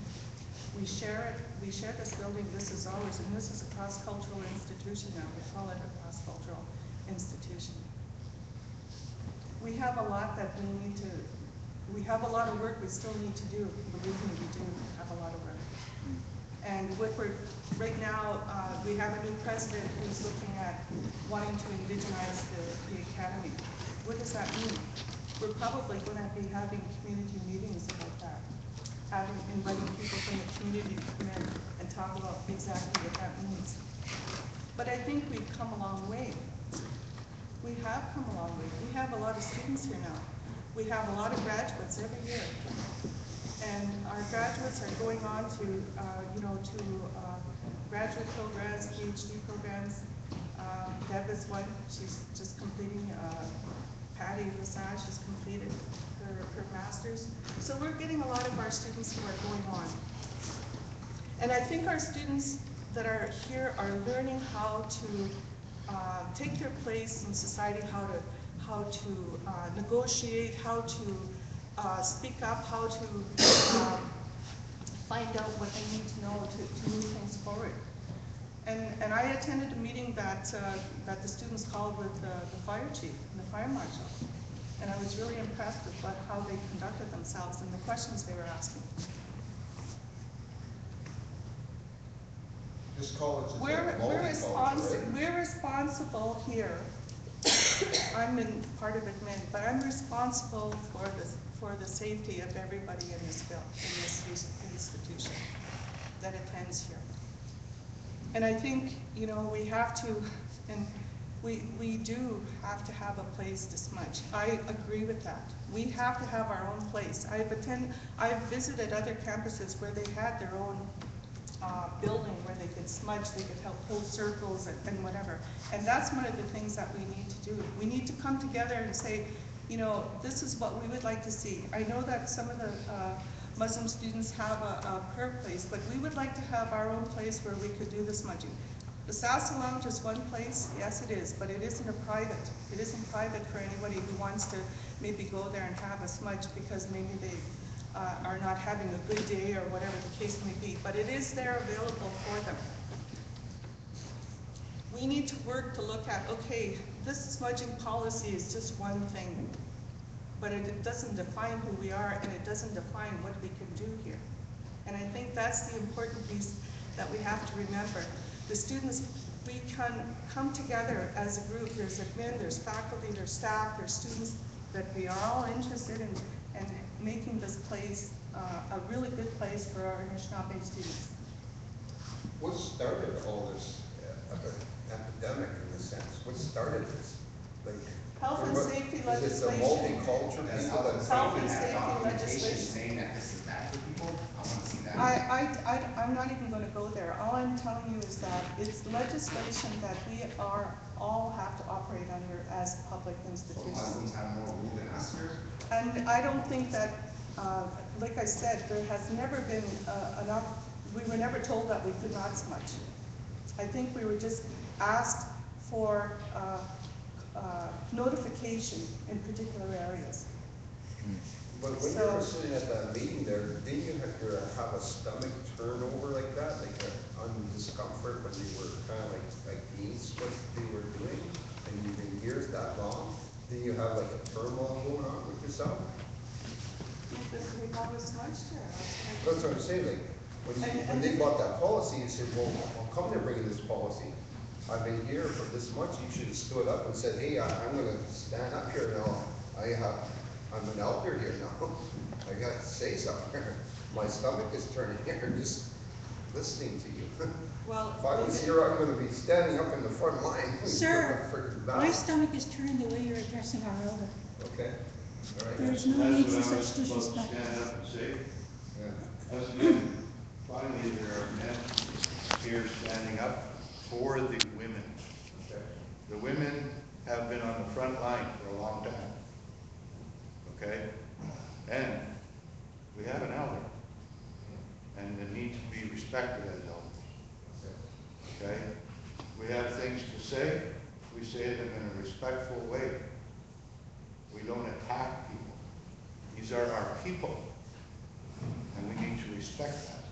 Speaker 16: We share it, we share this building, this is ours, and this is a cross-cultural institution now, we call it a cross-cultural institution. We have a lot that we need to, we have a lot of work we still need to do, believe me, we do have a lot of work. And what we're, right now, uh, we have a new president who's looking at wanting to indigenize the, the academy. What does that mean? We're probably gonna be having community meetings about that. Having, inviting people from the community to come in and talk about exactly what that means. But I think we've come a long way. We have come a long way. We have a lot of students here now. We have a lot of graduates every year. And our graduates are going on to, uh, you know, to uh, graduate programs, PhD programs. Um, Deb is one, she's just completing, uh, Patty Visage has completed her, her master's. So we're getting a lot of our students who are going on. And I think our students that are here are learning how to uh, take their place in society, how to, how to uh, negotiate, how to uh, speak up, how to um, find out what they need to know to, to move things forward. And, and I attended a meeting that, uh, that the students called with uh, the fire chief and the fire marshal. And I was really impressed with what, how they conducted themselves and the questions they were asking.
Speaker 2: This college is
Speaker 16: We're, we're
Speaker 2: multicultural,
Speaker 16: responsible,
Speaker 2: right?
Speaker 16: we're responsible here. I'm in part of admin, but I'm responsible for the, for the safety of everybody in this bill, in this institution that attends here. And I think, you know, we have to, and we, we do have to have a place to smudge. I agree with that. We have to have our own place. I've attended, I've visited other campuses where they had their own uh, building where they could smudge, they could help hold circles and, and whatever. And that's one of the things that we need do. We need to come together and say, you know, this is what we would like to see. I know that some of the uh, Muslim students have a, a prayer place, but we would like to have our own place where we could do the smudging. The Salsa Lounge is one place, yes it is, but it isn't a private. It isn't private for anybody who wants to maybe go there and have a smudge because maybe they uh, are not having a good day or whatever the case may be, but it is there available for them. We need to work to look at, okay, this smudging policy is just one thing, but it doesn't define who we are and it doesn't define what we can do here. And I think that's the important piece that we have to remember. The students, we can come together as a group, there's admin, there's faculty, there's staff, there's students, that we are all interested in, in making this place uh, a really good place for our Anishinaabe students.
Speaker 2: What started all this uh, epidemic in a sense? What started this? Like,
Speaker 16: Health and
Speaker 2: what-
Speaker 16: safety
Speaker 2: Is it
Speaker 16: legislation.
Speaker 2: the multicultural
Speaker 12: Does
Speaker 2: people
Speaker 12: health
Speaker 2: that?
Speaker 16: Health and
Speaker 12: safety have
Speaker 16: safety legislation.
Speaker 12: saying that this is bad for people? I wanna see that.
Speaker 16: I, I, I, I'm not even gonna go there. All I'm telling you is that it's legislation that we are, all have to operate under as public institutions.
Speaker 12: Muslims have more rule than us here?
Speaker 16: And I don't think that, uh, like I said, there has never been uh, enough, we were never told that we could not smudge. I think we were just asked for uh, uh, notification in particular areas.
Speaker 2: But when you
Speaker 16: So-
Speaker 2: were sitting at that meeting there, didn't you have to have a stomach turnover like that, like an undiscomfort when you were kind of like, like beans, what they were doing? And you've been years that long, didn't you have like a turmoil going on with yourself?
Speaker 16: We've always smudged here.
Speaker 2: That's what I'm saying, like, when you, when they bought that policy, you said, well, how come they're bringing this policy? I've been here for this much, you should have stood up and said, hey, I, I'm gonna stand up here now, I have, I'm an elder here now, I gotta say something, my stomach is turning here, just listening to you.
Speaker 16: Well,
Speaker 2: If I was here, I'm gonna be standing up in the front line.
Speaker 3: Sir, My stomach is turned the way you're addressing our elder.
Speaker 2: Okay, all right.
Speaker 3: There's no
Speaker 5: That's
Speaker 3: need for
Speaker 5: I
Speaker 3: such
Speaker 5: supposed
Speaker 3: disrespect.
Speaker 5: stand up and say.
Speaker 2: Yeah.
Speaker 5: Us finally, there are men here standing up for the women.
Speaker 2: Okay.
Speaker 5: The women have been on the front line for a long time. Okay? And we have an elder. And they need to be respected as elders. Okay? We have things to say, we say them in a respectful way. We don't attack people. These are our people. And we need to respect that.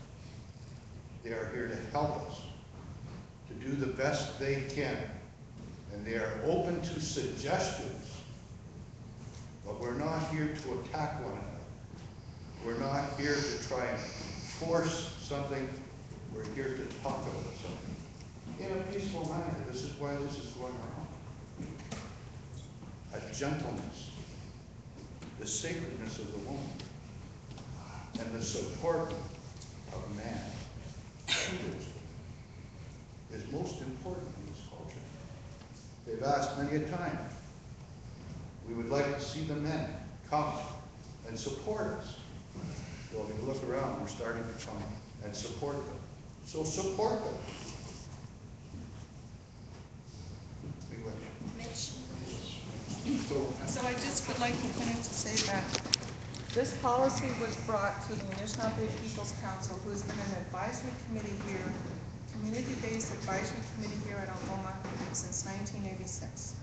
Speaker 5: They are here to help us, to do the best they can. And they are open to suggestions. But we're not here to attack one another. We're not here to try and force something. We're here to talk about something. In a peaceful manner. This is why this is going on. A gentleness, the sacredness of the woman, and the support of man is most important. They've asked many a time, we would like to see the men come and support us. Well, if you look around, we're starting to come and support them. So support them.
Speaker 16: So I just would like to finish to say that this policy was brought to the Anishinaabe People's Council, who's been an advisory committee here community-based advisory committee here at Algoma since nineteen eighty-six.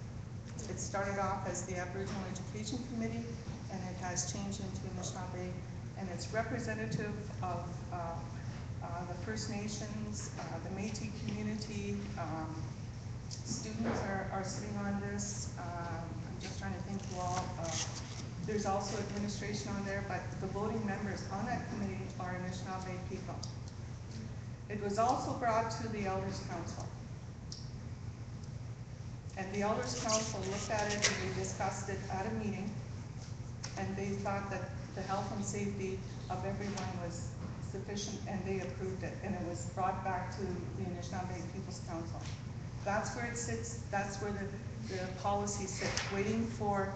Speaker 16: It started off as the Aboriginal Education Committee, and it has changed into Anishinaabe, and it's representative of, uh, uh, the First Nations, uh, the Métis community, um, students are, are sitting on this, um, I'm just trying to think who all, uh, there's also administration on there, but the voting members on that committee are Anishinaabe people. It was also brought to the Elders Council. And the Elders Council looked at it and they discussed it at a meeting, and they thought that the health and safety of everyone was sufficient, and they approved it, and it was brought back to the Anishinaabe People's Council. That's where it sits, that's where the, the policy sits, waiting for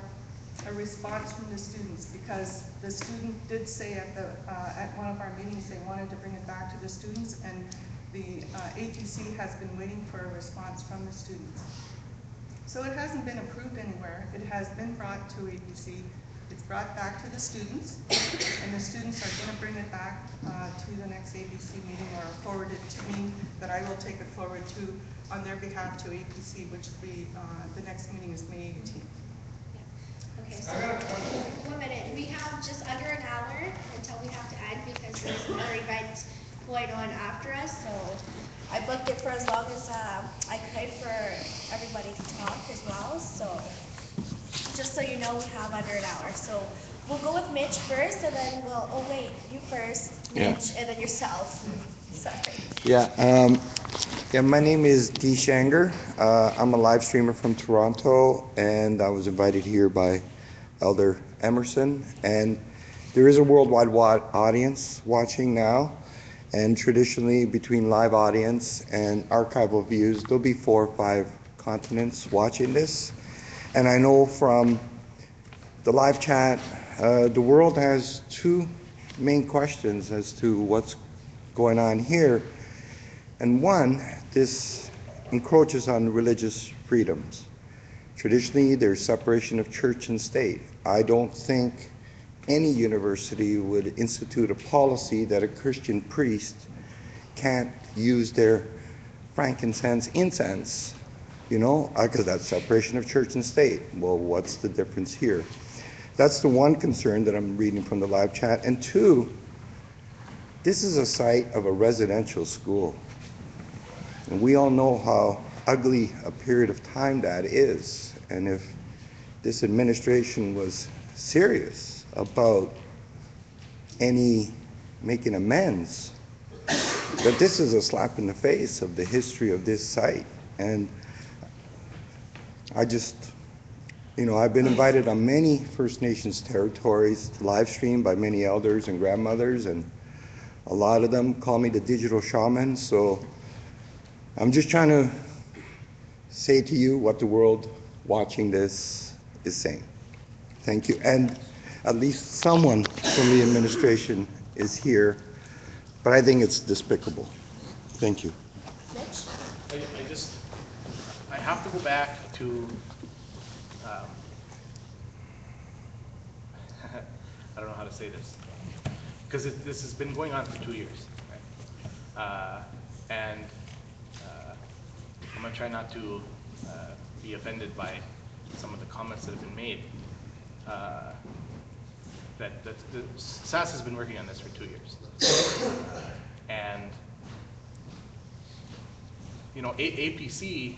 Speaker 16: a response from the students, because the student did say at the, uh, at one of our meetings, they wanted to bring it back to the students, and the, uh, APC has been waiting for a response from the students. So it hasn't been approved anywhere, it has been brought to APC, it's brought back to the students, and the students are gonna bring it back, uh, to the next APC meeting or forward it to me, that I will take it forward to, on their behalf to APC, which will be, uh, the next meeting is May eighteenth.
Speaker 4: Okay, so, one minute, we have just under an hour until we have to end because there's another event going on after us, so I booked it for as long as, uh, I could for everybody to talk as well, so, just so you know, we have under an hour, so we'll go with Mitch first, and then we'll, oh wait, you first,
Speaker 14: Yeah.
Speaker 4: Mitch, and then yourself, sorry.
Speaker 14: Yeah, um, yeah, my name is Dee Shanger. Uh, I'm a live streamer from Toronto, and I was invited here by Elder Emerson. And there is a worldwide audience watching now. And traditionally, between live audience and archival views, there'll be four or five continents watching this. And I know from the live chat, uh, the world has two main questions as to what's going on here. And one, this encroaches on religious freedoms. Traditionally, there's separation of church and state. I don't think any university would institute a policy that a Christian priest can't use their frankincense incense, you know, uh, because that's separation of church and state. Well, what's the difference here? That's the one concern that I'm reading from the live chat. And two, this is a site of a residential school. And we all know how ugly a period of time that is. And if this administration was serious about any making amends, But this is a slap in the face of the history of this site. And I just, you know, I've been invited on many First Nations territories to live stream by many elders and grandmothers, and a lot of them call me the digital shaman. So I'm just trying to say to you what the world watching this is saying. Thank you. And at least someone from the administration is here, but I think it's despicable. Thank you.
Speaker 1: I, I just, I have to go back to, um, I don't know how to say this, because this has been going on for two years, right? Uh, and, uh, I'm gonna try not to, uh, be offended by some of the comments that have been made. Uh, That, that, that SAS has been working on this for two years. And you know, A- APC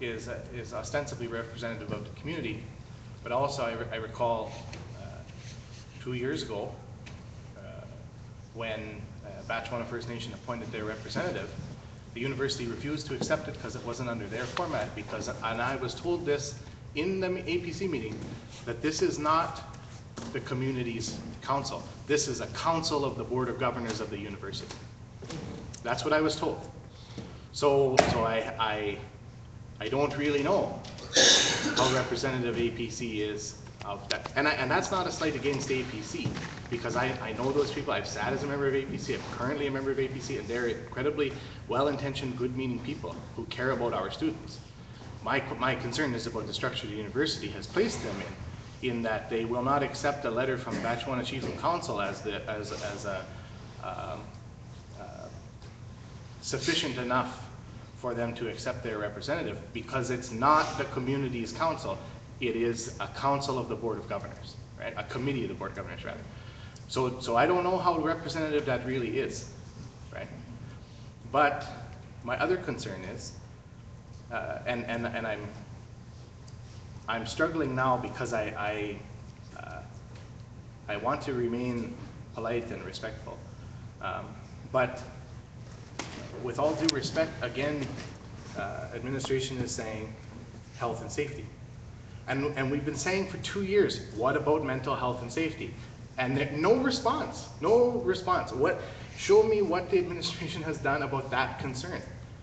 Speaker 1: is, uh, is ostensibly representative of the community, but also I re- I recall uh, two years ago, uh, when uh, Batchewana First Nation appointed their representative, the university refused to accept it because it wasn't under their format, because, and I was told this in the APC meeting, that this is not the community's council. This is a council of the Board of Governors of the university. That's what I was told. So, so I, I, I don't really know how representative APC is And I, and that's not a slight against APC, because I, I know those people, I've sat as a member of APC, I'm currently a member of APC, and they're incredibly well-intentioned, good-meaning people who care about our students. My, my concern is about the structure the university has placed them in, in that they will not accept a letter from Batchewana Chief of Council as the, as, as a, um, uh, sufficient enough for them to accept their representative because it's not the community's council, it is a council of the Board of Governors, right? A committee of the Board of Governors, rather. So, so I don't know how representative that really is, right? But my other concern is, uh, and, and, and I'm, I'm struggling now because I, I, uh, I want to remain polite and respectful. Um, But with all due respect, again, uh, administration is saying health and safety. And, and we've been saying for two years, what about mental health and safety? And there, no response, no response. What, show me what the administration has done about that concern,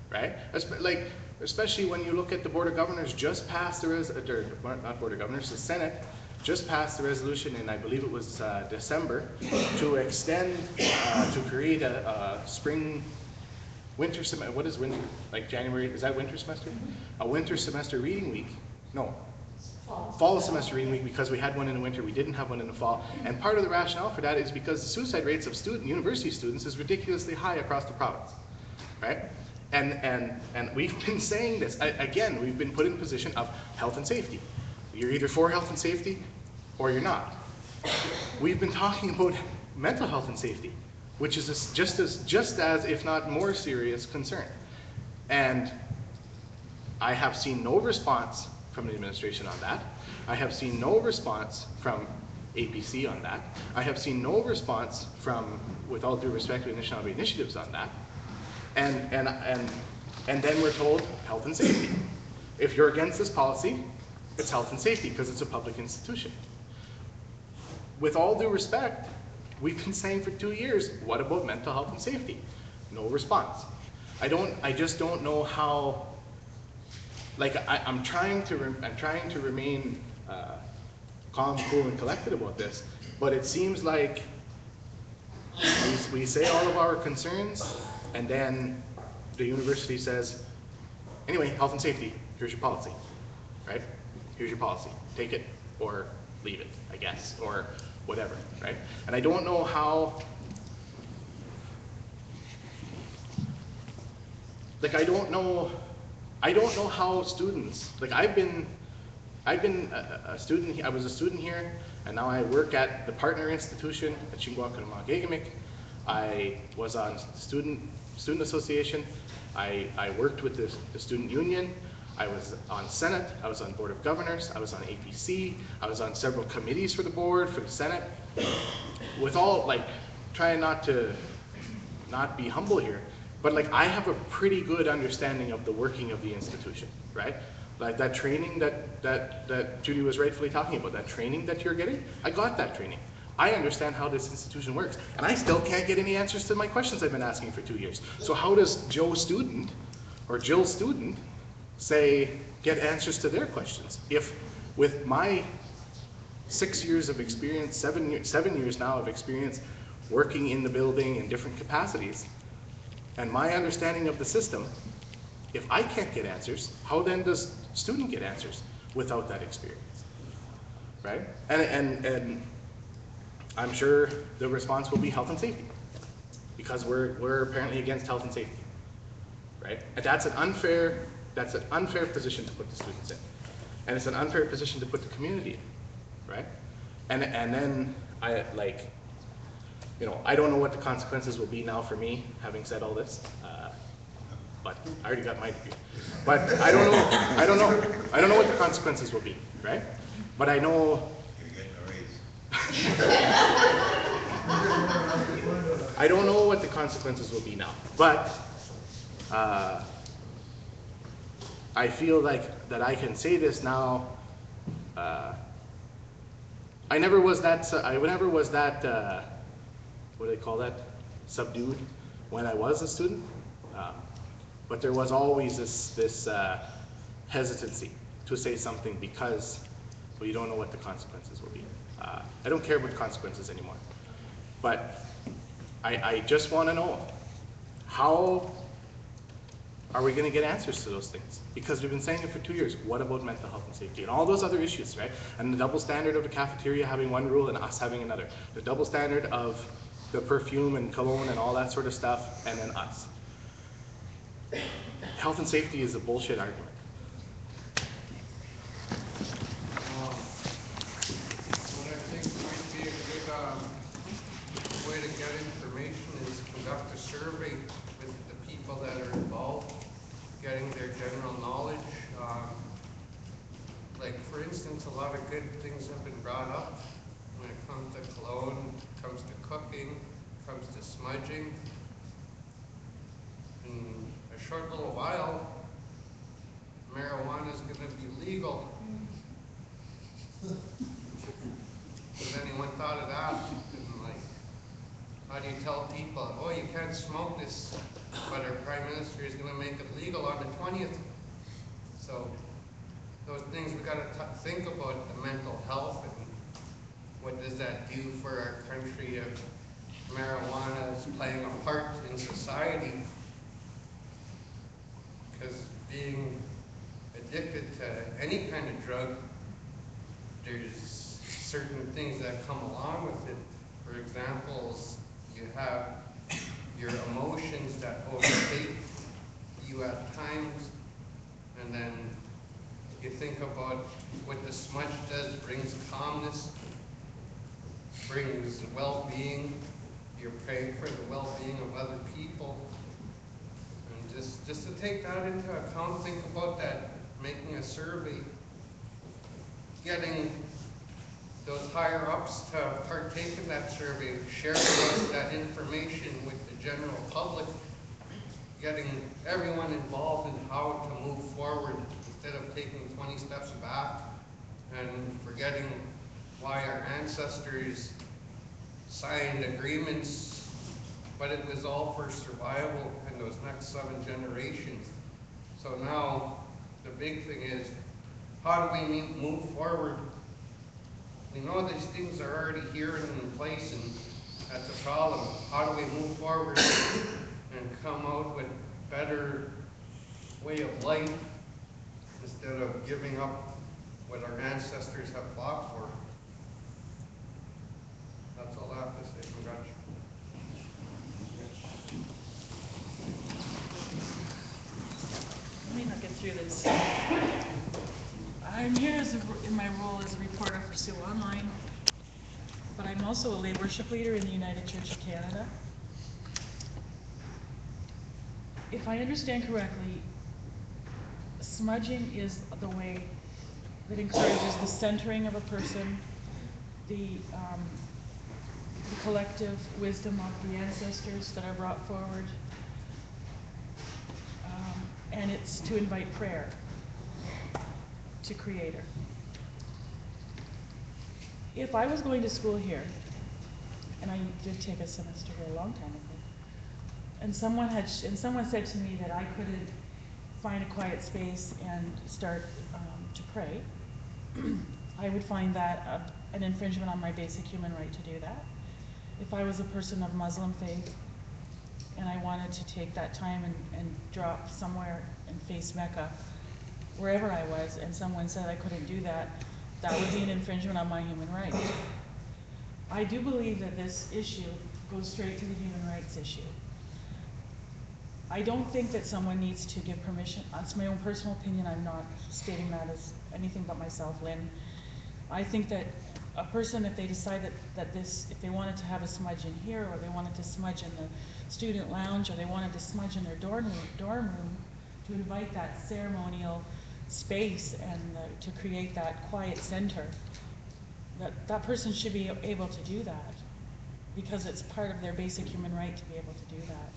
Speaker 1: right? Like, especially when you look at the Board of Governors just passed the res, or, not Board of Governors, the Senate just passed the resolution in, I believe it was, uh, December, to extend, uh, to create a, a spring winter sem, what is winter, like January, is that winter semester? A winter semester reading week, no. Fall semester reading week, because we had one in the winter, we didn't have one in the fall. And part of the rationale for that is because the suicide rates of student, university students is ridiculously high across the province, right? And, and, and we've been saying this, A- again, we've been put in a position of health and safety. You're either for health and safety, or you're not. We've been talking about mental health and safety, which is just as, just as, if not more serious concern. And I have seen no response from the administration on that. I have seen no response from APC on that. I have seen no response from, with all due respect to Anishinaabe Initiatives on that. And, and, and, and then we're told health and safety. If you're against this policy, it's health and safety because it's a public institution. With all due respect, we've been saying for two years, what about mental health and safety? No response. I don't, I just don't know how, like, I, I'm trying to, I'm trying to remain, uh, calm, cool, and collected about this, but it seems like we, we say all of our concerns, and then the university says, anyway, health and safety, here's your policy, right? Here's your policy, take it or leave it, I guess, or whatever, right? And I don't know how, like, I don't know, I don't know how students, like, I've been, I've been a, a- student, I was a student here, and now I work at the partner institution at Shingwauk Kinoomaage Gamig. I was on student, student association, I, I worked with the, the student union, I was on Senate, I was on Board of Governors, I was on APC, I was on several committees for the board, for the Senate. With all, like, trying not to, not be humble here, but like, I have a pretty good understanding of the working of the institution, right? Like that training that, that, that Judy was rightfully talking about, that training that you're getting, I got that training. I understand how this institution works, and I still can't get any answers to my questions I've been asking for two years. So how does Joe student, or Jill student, say, get answers to their questions? If with my six years of experience, seven, seven years now of experience working in the building in different capacities, and my understanding of the system, if I can't get answers, how then does student get answers without that experience? Right? And, and, and I'm sure the response will be health and safety, because we're, we're apparently against health and safety. Right? And that's an unfair, that's an unfair position to put the students in. And it's an unfair position to put the community in, right? And, and then I, like, you know, I don't know what the consequences will be now for me, having said all this. uh, But I already got my degree. But I don't know, I don't know, I don't know what the consequences will be, right? But I know. I don't know what the consequences will be now, but, uh, I feel like that I can say this now, uh, I never was that, I never was that, uh, what do they call that? Subdued when I was a student. Um, But there was always this, this uh, hesitancy to say something because, well, you don't know what the consequences will be. Uh, I don't care about consequences anymore. But I, I just want to know, how are we going to get answers to those things? Because we've been saying it for two years. What about mental health and safety and all those other issues, right? And the double standard of the cafeteria having one rule and us having another. The double standard of the perfume and cologne and all that sort of stuff, and then us. health and safety is a bullshit argument.
Speaker 7: Um, What I think might be a good, um, way to get information is conduct a survey with the people that are involved, getting their general knowledge. Um, Like, for instance, a lot of good things have been brought up when it comes to cologne, comes to cooking, comes to smudging. In a short little while, marijuana is gonna be legal. Has anyone thought of that? And like, how do you tell people, oh, you can't smoke this, but our prime minister is gonna make it legal on the twentieth? So, those things we gotta think about, the mental health and what does that do for our country if marijuana is playing a part in society? Because being addicted to any kind of drug, there's certain things that come along with it. For example, you have your emotions that overtake you at times, and then you think about what the smudge does, brings calmness, brings well-being, you're praying for the well-being of other people. And just, just to take that into account, think about that, making a survey, getting those higher ups to partake in that survey, sharing that information with the general public, getting everyone involved in how to move forward instead of taking twenty steps back and forgetting why our ancestors signed agreements, but it was all for survival in those next seven generations. So now, the big thing is, how do we move forward? We know these things are already here and in place, and that's a problem. How do we move forward and come out with better way of life instead of giving up what our ancestors have fought for? That's all I have to say. Congratulations.
Speaker 15: Let me not get through this. I'm here as a, in my role as a reporter for Sault Online, but I'm also a lay worship leader in the United Church of Canada. If I understand correctly, smudging is the way that encourages the centering of a person, the, um, the collective wisdom of the ancestors that I brought forward. Um, and it's to invite prayer to Creator. If I was going to school here, and I did take a semester here a long time ago, and someone had, and someone said to me that I couldn't find a quiet space and start um, to pray, I would find that a- an infringement on my basic human right to do that. If I was a person of Muslim faith and I wanted to take that time and, and drop somewhere and face Mecca, wherever I was, and someone said I couldn't do that, that would be an infringement on my human rights. I do believe that this issue goes straight to the human rights issue. I don't think that someone needs to give permission, that's my own personal opinion, I'm not stating that as anything but myself, Lynn. I think that a person, if they decide that, that this, if they wanted to have a smudge in here, or they wanted to smudge in the student lounge, or they wanted to smudge in their dorm room, dorm room, to invite that ceremonial space and uh, to create that quiet center, that, that person should be able to do that, because it's part of their basic human right to be able to do that.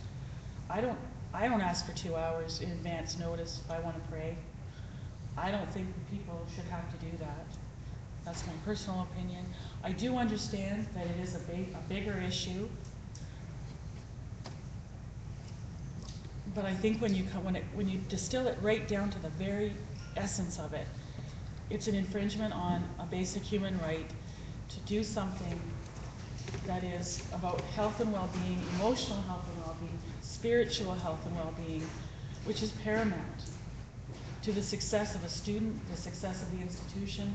Speaker 15: I don't, I don't ask for two hours in advance notice if I wanna pray. I don't think people should have to do that. That's my personal opinion. I do understand that it is a big, a bigger issue. But I think when you when it, when you distill it right down to the very essence of it, it's an infringement on a basic human right to do something that is about health and well-being, emotional health and well-being, spiritual health and well-being, which is paramount to the success of a student, the success of the institution.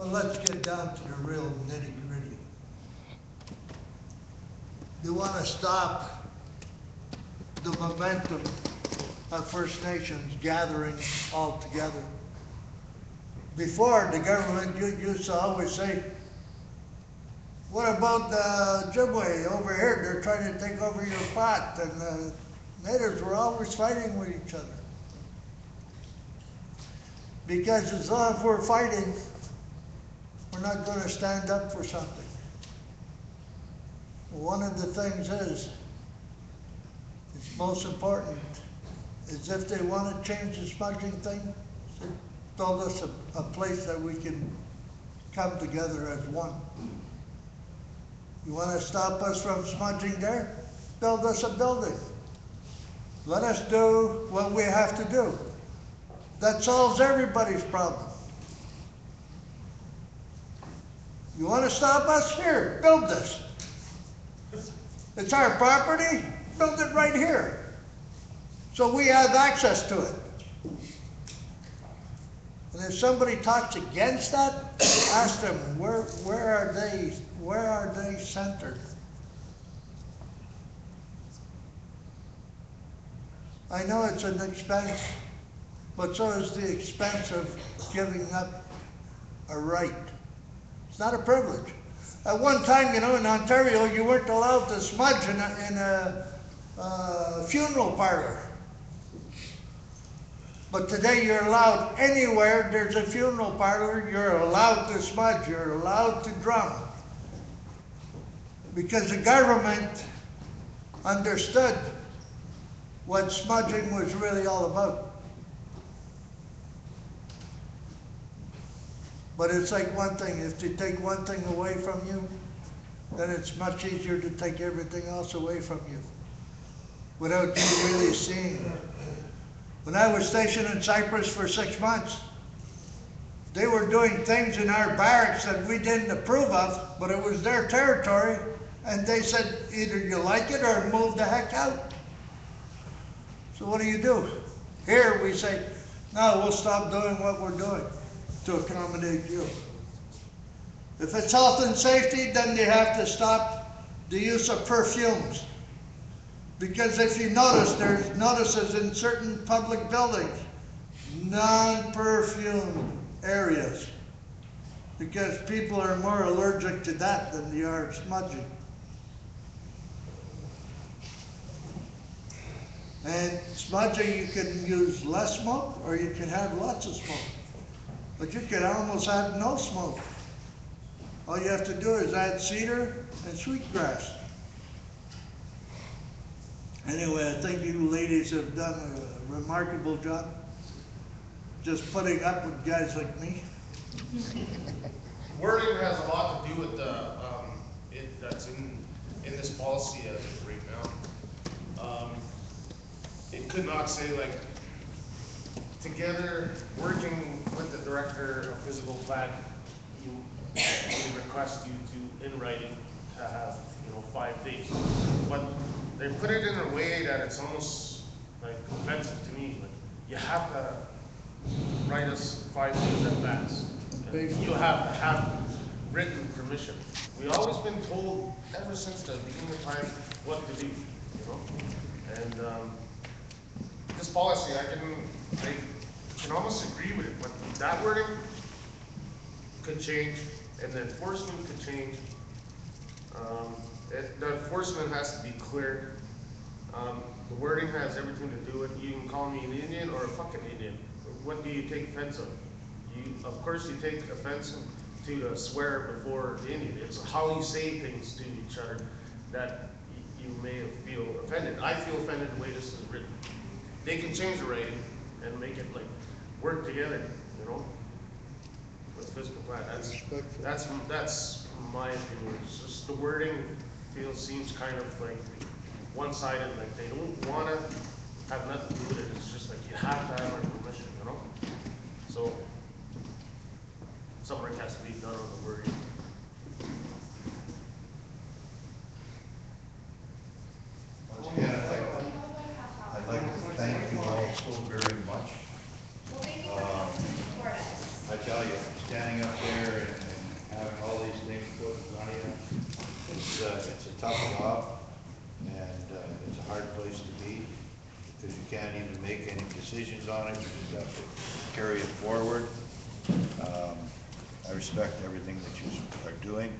Speaker 8: Well, let's get down to the real nitty gritty. You want to stop the momentum of First Nations gathering all together. Before, the government used to always say, what about the Ojibwe over here? They're trying to take over your pot. And the natives were always fighting with each other. Because as long as we're fighting, we're not going to stand up for something. One of the things is, it's most important, is if they want to change the smudging thing, they build us a, a place that we can come together as one. You want to stop us from smudging there? Build us a building. Let us do what we have to do. That solves everybody's problem. You want to stop us? Here, build this. It's our property, build it right here. So we have access to it. And if somebody talks against that, ask them, where, where are they, where are they centered? I know it's an expense, but so is the expense of giving up a right. Not a privilege. At one time, you know, in Ontario, you weren't allowed to smudge in a, in a uh, funeral parlor. But today you're allowed anywhere there's a funeral parlor, you're allowed to smudge, you're allowed to drum. Because the government understood what smudging was really all about. But it's like one thing, if they take one thing away from you, then it's much easier to take everything else away from you without you really seeing it. When I was stationed in Cyprus for six months, they were doing things in our barracks that we didn't approve of, but it was their territory, and they said, either you like it or move the heck out. So what do you do? Here, we say, no, we'll stop doing what we're doing to accommodate you. If it's health and safety, then they have to stop the use of perfumes. Because if you notice, there's notices in certain public buildings, non-perfumed areas. Because people are more allergic to that than they are smudging. And smudging, you can use less smoke or you can have lots of smoke. But you can almost have no smoke. All you have to do is add cedar and sweetgrass. Anyway, I think you ladies have done a remarkable job just putting up with guys like me.
Speaker 6: Wording has a lot to do with the, um, it, that's in, in this policy as of right now. Um, It could not say like, together, working with the director of physical plant, you, we request you to, in writing, to have, you know, five days. But they put it in a way that it's almost like offensive to me, like, you have to write us five days in advance. And You have to have written permission. We always been told, ever since the beginning of time, what to do, you know? And, um, this policy, I can, I can almost agree with it, but that wording could change, and the enforcement could change. Um, it, the enforcement has to be clear. Um, the wording has everything to do with, you can call me an Indian or a fucking Indian. What do you take offense of? You, of course you take offense to swear before the Indian. It's how you say things to each other that you may feel offended. I feel offended the way this is written. They can change the writing and make it like work together, you know, with physical plan. That's, that's, that's my opinion. It's just the wording feels, seems kind of like one-sided, like they don't wanna have nothing to do with it. It's just like you have to have our permission, you know? So, some work has to be done on the wording.
Speaker 5: Yeah, like. I'd like to thank you all so very much. Um, I tell you, standing up there and and having all these things put in front of you, it's, uh, it's a tough job, and, uh, it's a hard place to be, because you can't even make any decisions on it, you just have to carry it forward. Um, I respect everything that you are doing,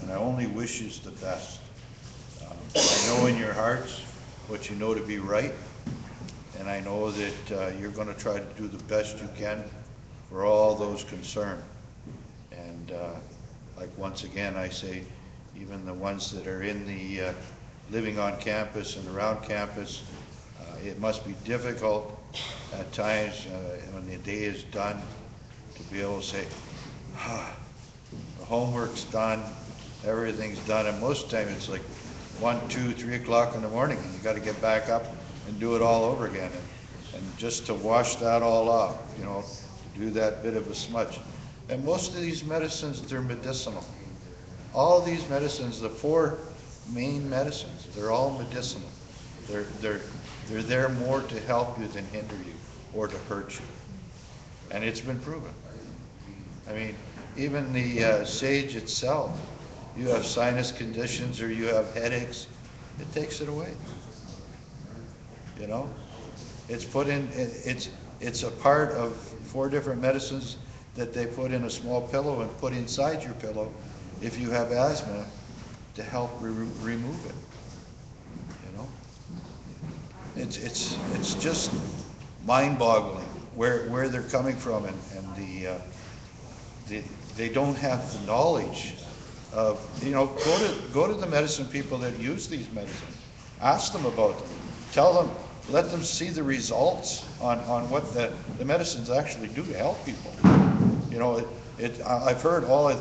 Speaker 5: and I only wish you the best. Um, I know in your hearts what you know to be right, and I know that uh, you're going to try to do the best you can for all those concerned. And uh, like, once again, I say, even the ones that are in the, uh, living on campus and around campus, uh, it must be difficult at times uh, when the day is done to be able to say, ah, the homework's done, everything's done, and most of the time it's like one, two, three o'clock in the morning, and you gotta get back up and do it all over again. And and just to wash that all off, you know, to do that bit of a smudge. And most of these medicines, they're medicinal. All these medicines, the four main medicines, they're all medicinal. They're, they're, they're there more to help you than hinder you or to hurt you. And it's been proven. I mean, even the uh, sage itself, you have sinus conditions or you have headaches, it takes it away. You know? It's put in, it- it's, it's a part of four different medicines that they put in a small pillow and put inside your pillow if you have asthma to help re- remove it. You know? It's, it's, it's just mind-boggling where, where they're coming from and, and the, uh, they, they don't have the knowledge of, you know, go to, go to the medicine people that use these medicines. Ask them about them. Tell them, let them see the results on, on what the, the medicines actually do to help people. You know, it, it, I've heard all of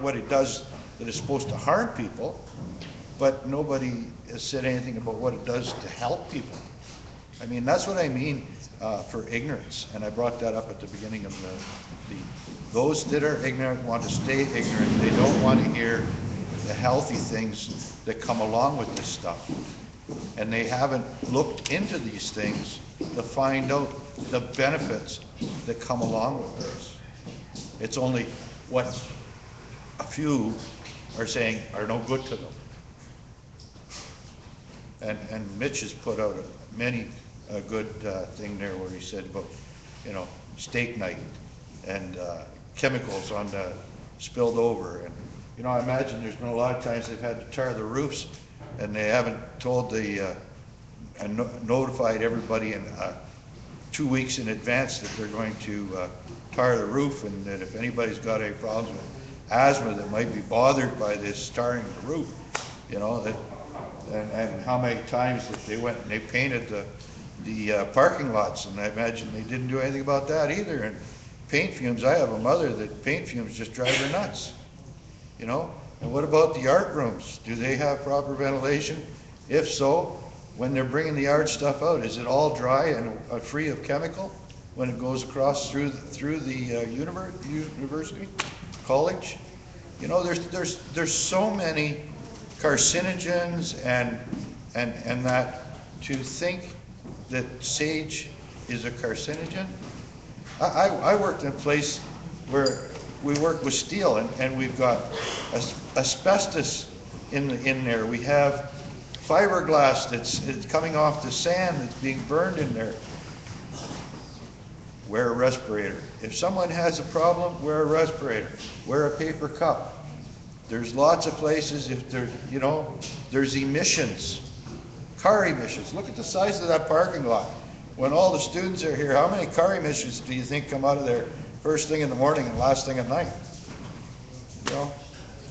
Speaker 5: what it does that is supposed to harm people, but nobody has said anything about what it does to help people. I mean, that's what I mean uh, for ignorance, and I brought that up at the beginning of the, the, those that are ignorant want to stay ignorant. They don't want to hear the healthy things that come along with this stuff. And they haven't looked into these things to find out the benefits that come along with this. It's only what a few are saying are no good to them. And, and Mitch has put out a many, a good uh, thing there where he said about, you know, steak night and uh, chemicals on the, spilled over. And, you know, I imagine there's been a lot of times they've had to tar the roofs and they haven't told the, uh, and no- notified everybody in, uh, two weeks in advance that they're going to uh, tar the roof and that if anybody's got any problems with asthma that might be bothered by this tarring the roof, you know, that, and, and how many times that they went and they painted the, the uh, parking lots, and I imagine they didn't do anything about that either. And paint fumes, I have a mother that paint fumes just drive her nuts, you know? And what about the art rooms? Do they have proper ventilation? If so, when they're bringing the art stuff out, is it all dry and uh, free of chemical when it goes across through, through the uh, univer- university, college? You know, there's, there's, there's so many carcinogens and, and, and that to think that sage is a carcinogen. I, I, I worked in a place where we work with steel and, and we've got as- asbestos in, in there. We have fiberglass that's, it's coming off the sand that's being burned in there. Wear a respirator. If someone has a problem, wear a respirator. Wear a paper cup. There's lots of places, if there, you know, there's emissions, car emissions. Look at the size of that parking lot. When all the students are here, how many car emissions do you think come out of there first thing in the morning and last thing at night? You know,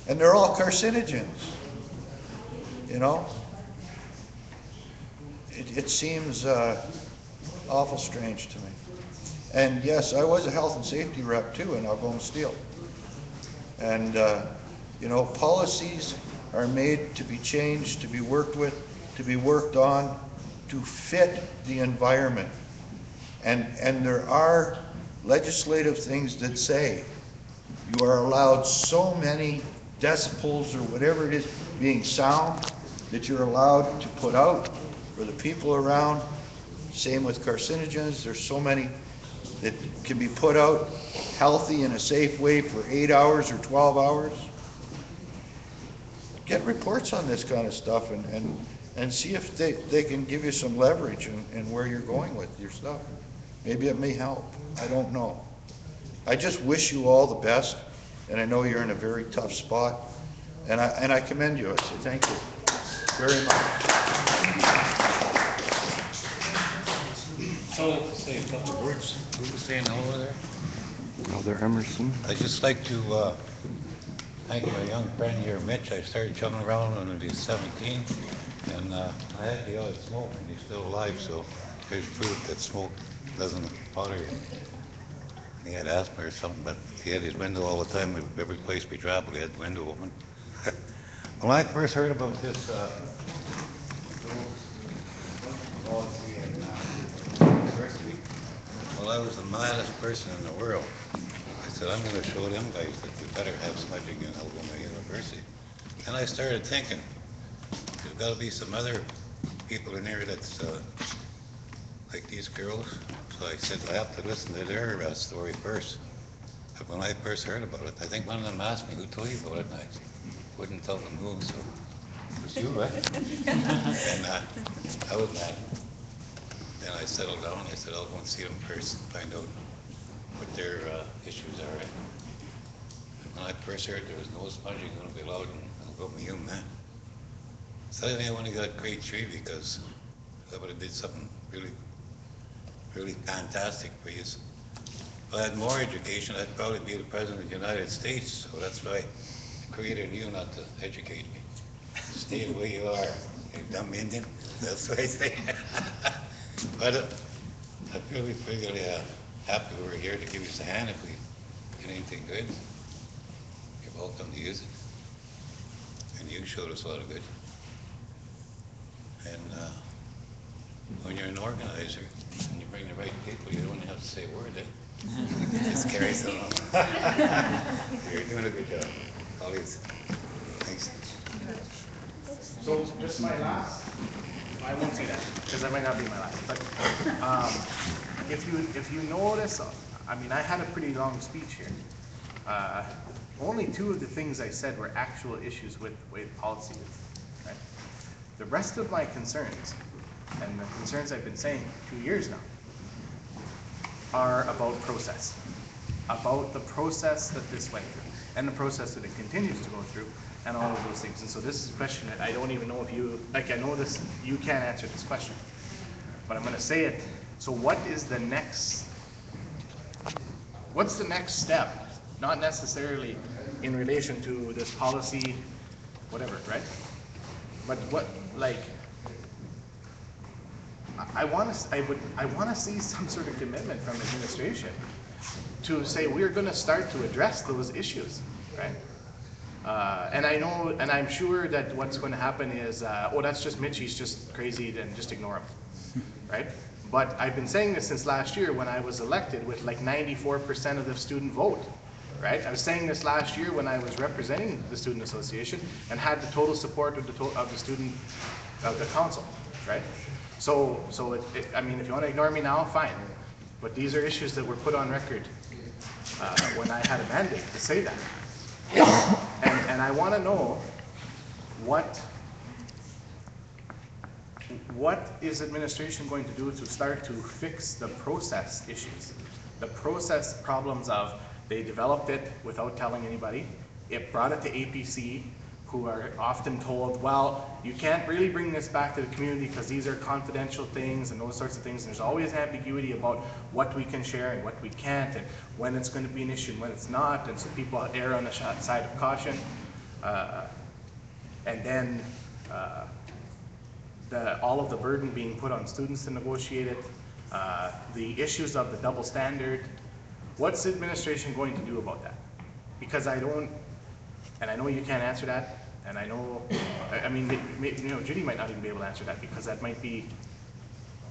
Speaker 5: and they're all carcinogens, you know? It, it seems, uh, awful strange to me. And yes, I was a health and safety rep too in Algoma Steel. And, uh, you know, policies are made to be changed, to be worked with, to be worked on, to fit the environment. And, and there are legislative things that say You are allowed so many decibels or whatever it is, being sound, that you're allowed to put out for the people around. Same with carcinogens, there's so many that can be put out healthy in a safe way for eight hours or 12 hours. Get reports on this kind of stuff and, and, and see if they, they can give you some leverage in where you're going with your stuff. Maybe it may help, I don't know. I just wish you all the best, and I know you're in a very tough spot, and I, and I commend you, I say thank you very much.
Speaker 17: So, say a couple of words, who was saying hello there?
Speaker 14: Elder Emerson.
Speaker 17: I'd just like to, uh, thank my young friend here, Mitch, I started chumming around when I was seventeen, and, uh, I had the odd smoke, and he's still alive, so there's proof that smoke doesn't bother you. He had asthma or something, but he had his window all the time, every place we traveled, he had the window open. When I first heard about this, uh, in, university, well, I was the mildest person in the world. I said, I'm gonna show them guys that we better have smudging in Algoma University. And I started thinking, there's gotta be some other people in there that's, uh, like these girls. So I said, I have to listen to their uh, story first. But when I first heard about it, I think one of them asked me, who told you about it? And I wouldn't tell them who, so it was you, right? And, uh, I was mad. Then I settled down, I said, I'll go and see them first, and find out what their, uh, issues are. And When I first heard there was no smudging gonna be allowed in Algoma U, man. Suddenly I only got grade three because I would have did something really, really fantastic for you. If I had more education, I'd probably be the president of the United States, so that's why I created you not to educate me. Stay the way you are, you dumb Indian, that's what I say. But uh, I feel we really uh, happy we're here to give you a hand if we get anything good. You're welcome to use it. And you showed us a lot of good. And uh, when you're an organizer and you bring the right people, you don't have to say a word, eh? Just carry it along. You're doing a good job. Always. Thanks.
Speaker 1: So just my last, I won't say that, because that might not be my last, but, um, if you, if you notice, I mean, I had a pretty long speech here. Uh, only two of the things I said were actual issues with the way the policy is, right? The rest of my concerns, and the concerns I've been saying two years now, are about process, about the process that this went through, and the process that it continues to go through, and all of those things. And so this is a question that I don't even know if you, like, I know this, you can't answer this question, but I'm gonna say it. So what is the next, what's the next step? Not necessarily in relation to this policy, whatever, right? But what, like, I- want to, I would, I want to see some sort of commitment from administration to say, we're going to start to address those issues, right? Uh, and I know, and I'm sure that what's going to happen is, uh, oh, that's just Mitch, he's just crazy, then just ignore him, right? But I've been saying this since last year when I was elected with like ninety-four percent of the student vote, right? I was saying this last year when I was representing the student association and had the total support of the to, of the student, of the council, right? So, so it, it, I mean, if you want to ignore me now, fine. But these are issues that were put on record, uh, when I had a mandate to say that. And, and I want to know what, what is administration going to do to start to fix the process issues? The process problems of, they developed it without telling anybody, it brought it to APC, who are often told, well, you can't really bring this back to the community because these are confidential things and those sorts of things. And there's always ambiguity about what we can share and what we can't and when it's going to be an issue and when it's not. And so people err on the side of caution. Uh, and then uh, the, all of the burden being put on students to negotiate it, uh, the issues of the double standard. What's the administration going to do about that? Because I don't, and I know you can't answer that, and I know, I, mean, you know, Judy might not even be able to answer that because that might be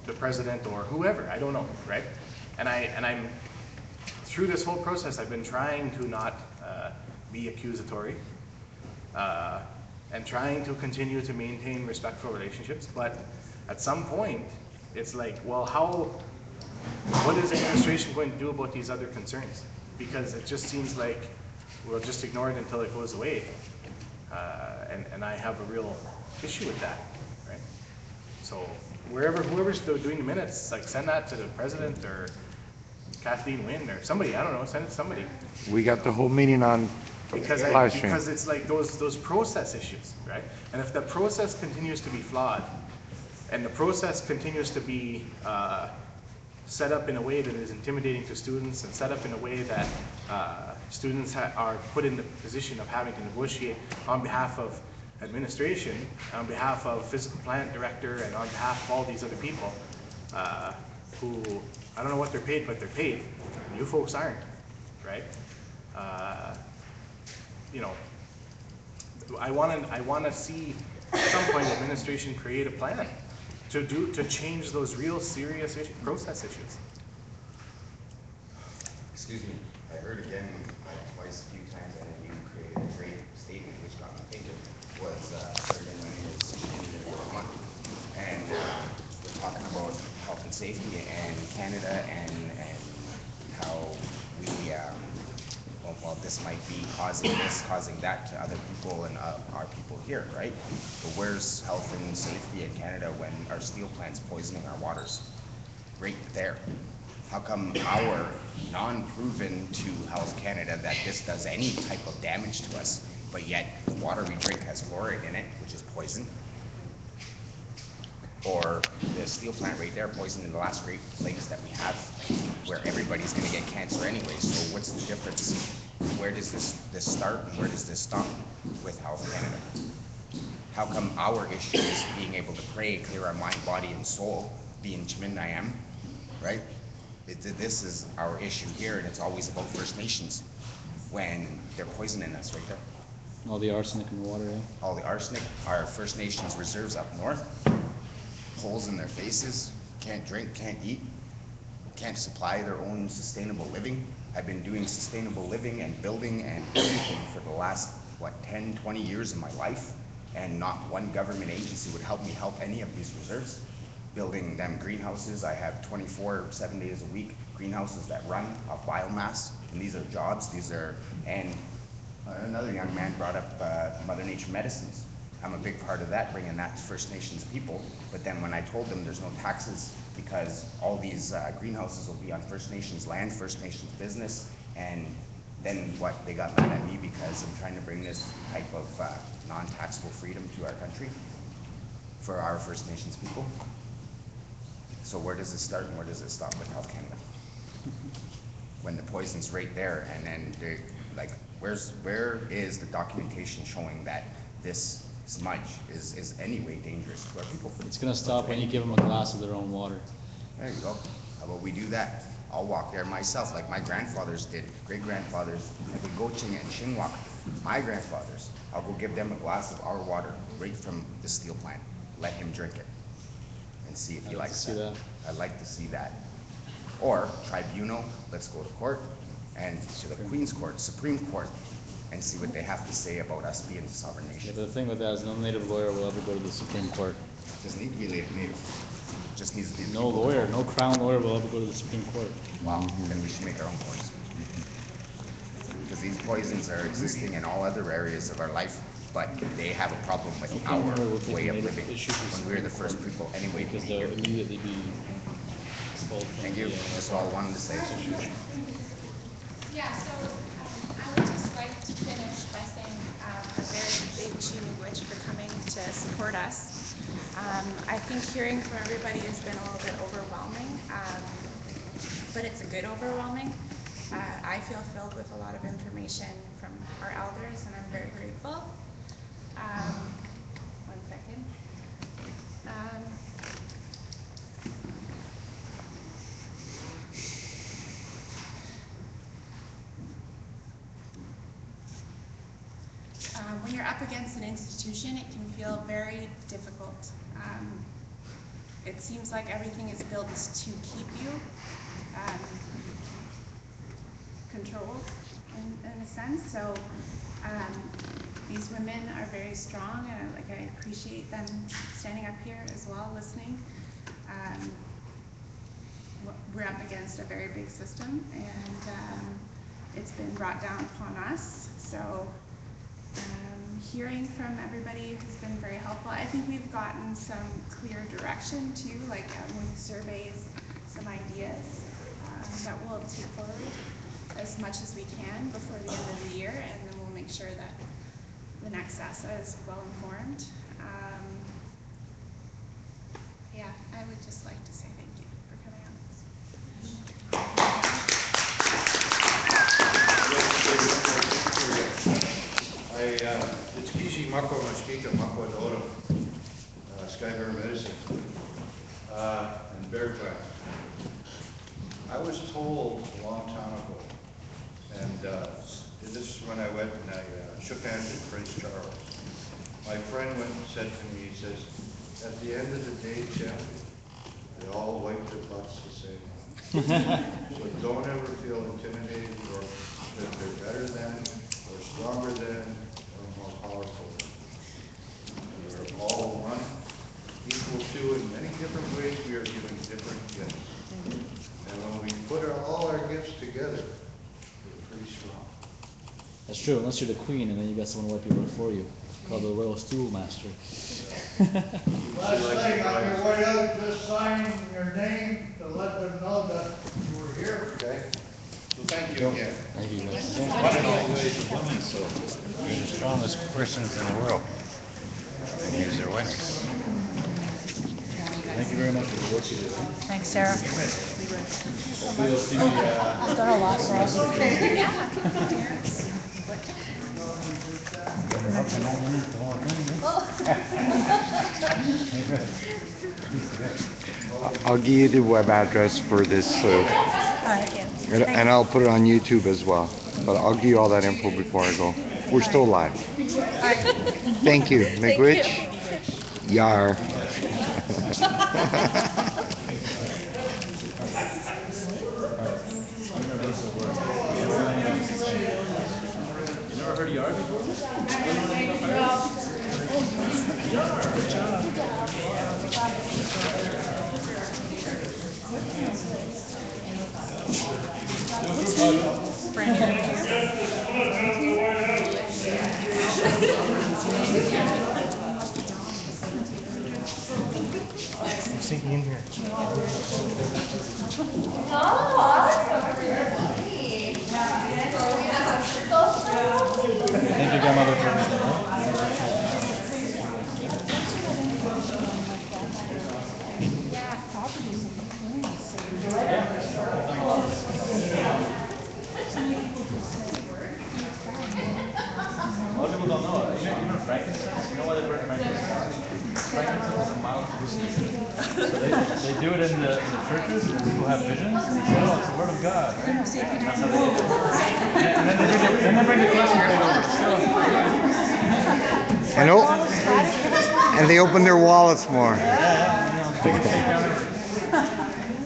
Speaker 1: the president or whoever, I don't know, right? And I, and I'm through this whole process, I've been trying to not uh, be accusatory uh, and trying to continue to maintain respectful relationships, but at some point, it's like, well, how, what is the administration going to do about these other concerns? Because it just seems like we'll just ignore it until it goes away. Uh, and, and I have a real issue with that, right? So wherever, whoever's doing the minutes, like send that to the president or Kathleen Wynne or somebody, I don't know, send it to somebody.
Speaker 14: We got the whole meeting on
Speaker 1: Because I,
Speaker 14: live stream.
Speaker 1: because it's like those, those process issues, right? And if the process continues to be flawed, and the process continues to be, uh, set up in a way that is intimidating to students and set up in a way that, uh, students are put in the position of having to negotiate on behalf of administration, on behalf of physical plant director, and on behalf of all these other people, uh, who, I don't know what they're paid, but they're paid. You folks aren't, right? Uh, you know, I want to, I want to see at some point administration create a plan to do, to change those real serious process issues.
Speaker 12: Excuse me, I heard again, like twice, a few times, and then you created a great statement which got me thinking, was, uh, certain my name is Shane Vermont. And, uh, we're talking about health and safety and Canada and, and how we, um, well, well, this might be causing this, causing that to other people and, uh, our people here, right? But where's health and safety in Canada when our steel plant's poisoning our waters? Right there. How come our non-proven to Health Canada that this does any type of damage to us, but yet the water we drink has fluoride in it, which is poison? Or the steel plant right there poisoning the last great lakes that we have, where everybody's gonna get cancer anyway, so what's the difference? Where does this, this start and where does this stop with Health Canada? How come our issue is being able to pray, clear our mind, body, and soul, being Chiminayam, right? It, this is our issue here, and it's always about First Nations, when they're poisoning us right there.
Speaker 11: All the arsenic in the water, yeah?
Speaker 12: All the arsenic, our First Nations reserves up north, holes in their faces, can't drink, can't eat, can't supply their own sustainable living. I've been doing sustainable living and building and everything for the last, what, 10, 20 years of my life, and not one government agency would help me help any of these reserves. Building them greenhouses, I have 24, seven days a week, greenhouses that run off biomass, and these are jobs, these are, and another young man brought up uh, Mother Nature Medicines. I'm a big part of that, bringing that to First Nations people. But then when I told them there's no taxes because all these uh, greenhouses will be on First Nations land, First Nations business, and then what, they got mad at me because I'm trying to bring this type of uh, non-taxable freedom to our country for our First Nations people. So where does it start and where does it stop with Health Canada? When the poison's right there and then like, where's, where is the documentation showing that this smudge is, is anyway dangerous to our people?
Speaker 11: It's gonna stop when you give them a glass of their own water.
Speaker 12: There you go. How about we do that? I'll walk there myself, like my grandfathers did, great-grandfathers, I could go Ching and Ching walk. My grandfathers, I'll go give them a glass of our water right from the steel plant. Let him drink it and see if he
Speaker 11: I'd like to
Speaker 12: likes
Speaker 11: see
Speaker 12: that.
Speaker 11: that.
Speaker 12: I'd like to see that. Or tribunal, let's go to court and to the Queen's Court, Supreme Court, and see what they have to say about us being a sovereign
Speaker 11: Yeah,
Speaker 12: nation.
Speaker 11: but the thing with that is no native lawyer will ever go to the Supreme Court.
Speaker 12: Doesn't need to be native, native. Just needs to be.
Speaker 11: No
Speaker 12: people.
Speaker 11: lawyer, no crown lawyer will ever go to the Supreme Court.
Speaker 12: Wow, then we should make our own coins. Because these poisons are existing in all other areas of our life, but they have a problem with our way of living. When we're the first people anyway to be
Speaker 11: Because
Speaker 12: here.
Speaker 11: they'll immediately be expelled from
Speaker 12: Thank you,
Speaker 11: the, uh,
Speaker 12: that's all I wanted to say.
Speaker 18: Yeah, so um, I would just like to finish by saying um, a very big to Mitch for coming to support us. Um, I think hearing from everybody has been a little bit overwhelming, um, but it's a good overwhelming. Uh, I feel filled with a lot of information from our elders, and I'm very grateful. Um, One second. Um, um, when you're up against an institution, it can feel very difficult. Um, it seems like everything is built to keep you. Um,
Speaker 19: controlled in, in a sense, so, um, these women are very strong, and I- like, I appreciate them standing up here as well, listening. Um, we're up against a very big system, and, um, it's been brought down upon us, so, um, hearing from everybody has been very helpful. I think we've gotten some clear direction too, like um, with surveys, some ideas um, that we'll take forward as much as we can before the end of the year, and then we'll make sure that the next ESSA is well informed. Um, Yeah, I would just like to say thank you for coming on.
Speaker 5: I, uh, Mako Mashkika Mako Doro, uh, Sky Bear Medicine, uh, and Bear Class. I was told a long time ago, and, uh, this is when I went and I uh, shook hands with Prince Charles. My friend went and said to me, he says, at the end of the day, champ, they all wipe their butts the same. So don't ever feel intimidated or that they're better than, or stronger than, or more powerful than. All one, equal to, in many different ways, we are given different gifts. And when we put our- all our gifts together, we're pretty strong.
Speaker 11: That's true, unless you're the queen and then you got someone wipe your butt for you, called the royal stool master.
Speaker 8: Last thing, on your way out, just sign your name to let them know that you were here.
Speaker 5: Okay? So thank you again.
Speaker 11: Thank you guys.
Speaker 17: One of the ways of women, so you're the strongest persons in the world. And here's their winners.
Speaker 11: Thank you very much for the work you do.
Speaker 3: Thanks, Sarah.
Speaker 11: Hopefully you'll see me, uh,
Speaker 3: Done a lot for us.
Speaker 14: I'll give you the web address for this, uh, and and I'll put it on YouTube as well. But I'll give you all that info before I go. We're still live. Thank you. Miigwech? Yar.
Speaker 11: You never heard of yard before?
Speaker 1: Sinking in here.
Speaker 11: Thank you, grandmother, for everything. A lot of people don't know, it. even, even frankincense, you know why they burn frankincense? Frankincense is a mild whiskey. So they, they do it in the, in the churches, and people have visions, and they say, oh, it's the word of God, right? That's how they do it. And then they bring the, then they bring the question over. So,
Speaker 14: And, o- and they open their wallets more.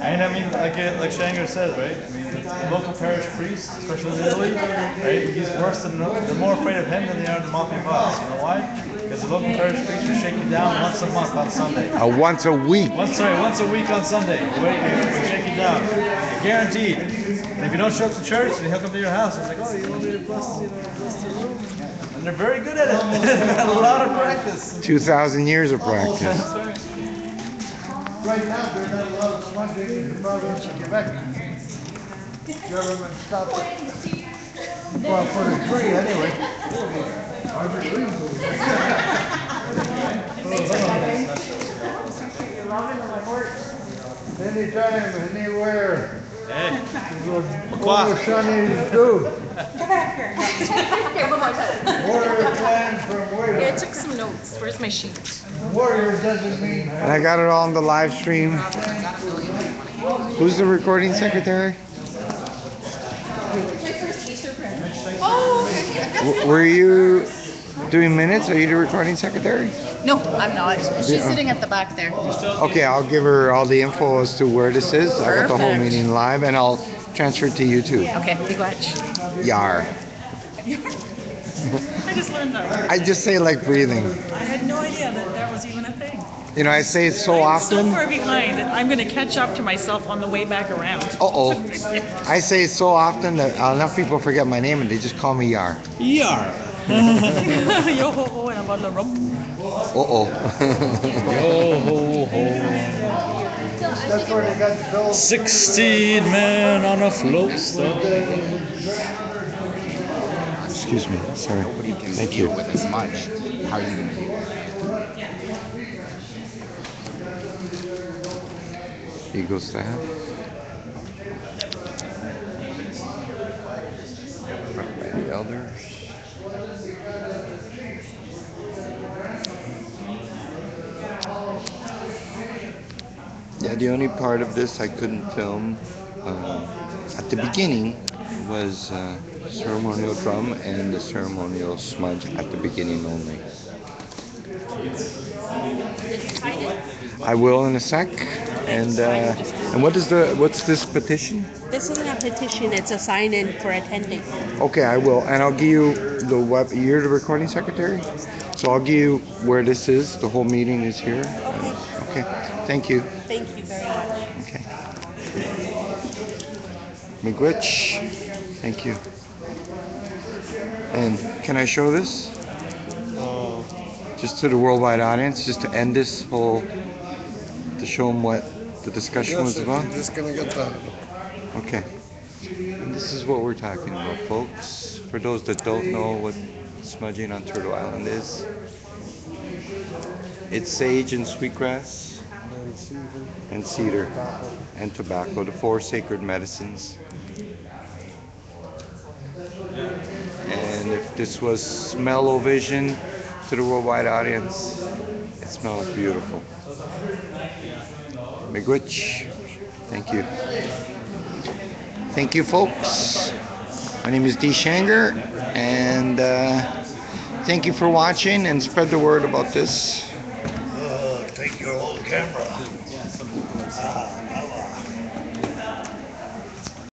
Speaker 11: And I mean, like uh, like Shanger says, right? I mean, the local parish priest, especially in Italy, right? He's worse than they're more afraid of him than they are the mafia boss. You know why? Because the local parish priest will shake you down once a month on Sunday.
Speaker 14: Uh, once a week.
Speaker 11: Once, sorry, once a week on Sunday. Wait, we shake you down, guaranteed. And if you don't show up to church, then he'll come to your house. He's like, oh, you want me to bless you know, bless the room? And they're very good at it. They've got a lot of practice.
Speaker 14: 2,000 years of practice.
Speaker 11: Right.
Speaker 8: Right now, there's not a lot of smudging in the province of Quebec. Government stopped it. Well, for the tree, anyway. Harvard Anytime, anywhere.
Speaker 11: Hey.
Speaker 8: What the Shawnees do.
Speaker 13: Come back here. Here, one more time.
Speaker 8: Warrior plan from way
Speaker 13: Here, I took some notes. Where's my sheet?
Speaker 8: Warrior doesn't mean.
Speaker 14: And I got it all on the live stream. Who's the recording secretary?
Speaker 13: Oh,
Speaker 14: W- Were you doing minutes? Are you the recording secretary?
Speaker 13: No, I'm not. She's
Speaker 14: Yeah.
Speaker 13: sitting at the back there.
Speaker 14: Okay, I'll give her all the info as to where this is. I got the whole
Speaker 13: Perfect.
Speaker 14: meeting live and I'll transfer it to you too.
Speaker 15: Okay, Miigwech.
Speaker 14: Yar.
Speaker 15: I just learned that.
Speaker 14: I just say like breathing.
Speaker 15: I had no idea that that was even a thing.
Speaker 14: You know, I say it so
Speaker 15: I'm so
Speaker 14: often.
Speaker 15: far behind, I'm gonna catch up to myself on the way back around.
Speaker 14: Uh-oh. I say it so often that enough people forget my name and they just call me Yar.
Speaker 11: Yar.
Speaker 15: Yo ho ho and a bottle of rum.
Speaker 14: Uh-oh.
Speaker 11: Yo ho ho.
Speaker 8: That's where they got the bill.
Speaker 11: Sixteen men on a float.
Speaker 14: Excuse me, sorry.
Speaker 12: Nobody can
Speaker 14: Thank
Speaker 12: deal
Speaker 14: you.
Speaker 12: with as much. How are you gonna deal with it?
Speaker 14: Eagle staff. Brought by the elders. Yeah, the only part of this I couldn't film um, at the beginning was uh, ceremonial drum and the ceremonial smudge at the beginning only. I will in a sec. And uh, and what is the what's this petition?
Speaker 20: This isn't a petition, it's a sign-in for attending.
Speaker 14: Okay, I will, and I'll give you the web. You're the recording secretary, so I'll give you where this is. The whole meeting is here. And- okay. Thank you.
Speaker 20: Thank you very much.
Speaker 14: Okay. Miigwech, thank you. And can I show this? Just to the worldwide audience, just to end this whole, to show them what the discussion was about?
Speaker 7: Just gonna get the,
Speaker 14: Okay. And this is what we're talking about, folks. For those that don't know what smudging on Turtle Island is, it's sage and sweetgrass and cedar and tobacco, the four sacred medicines. And if this was smell-o-vision to the worldwide audience, it smells beautiful. Miigwech, thank you. Thank you, folks. My name is Dee Shanger, and uh, thank you for watching and spread the word about this.
Speaker 17: Take your old camera. Ah,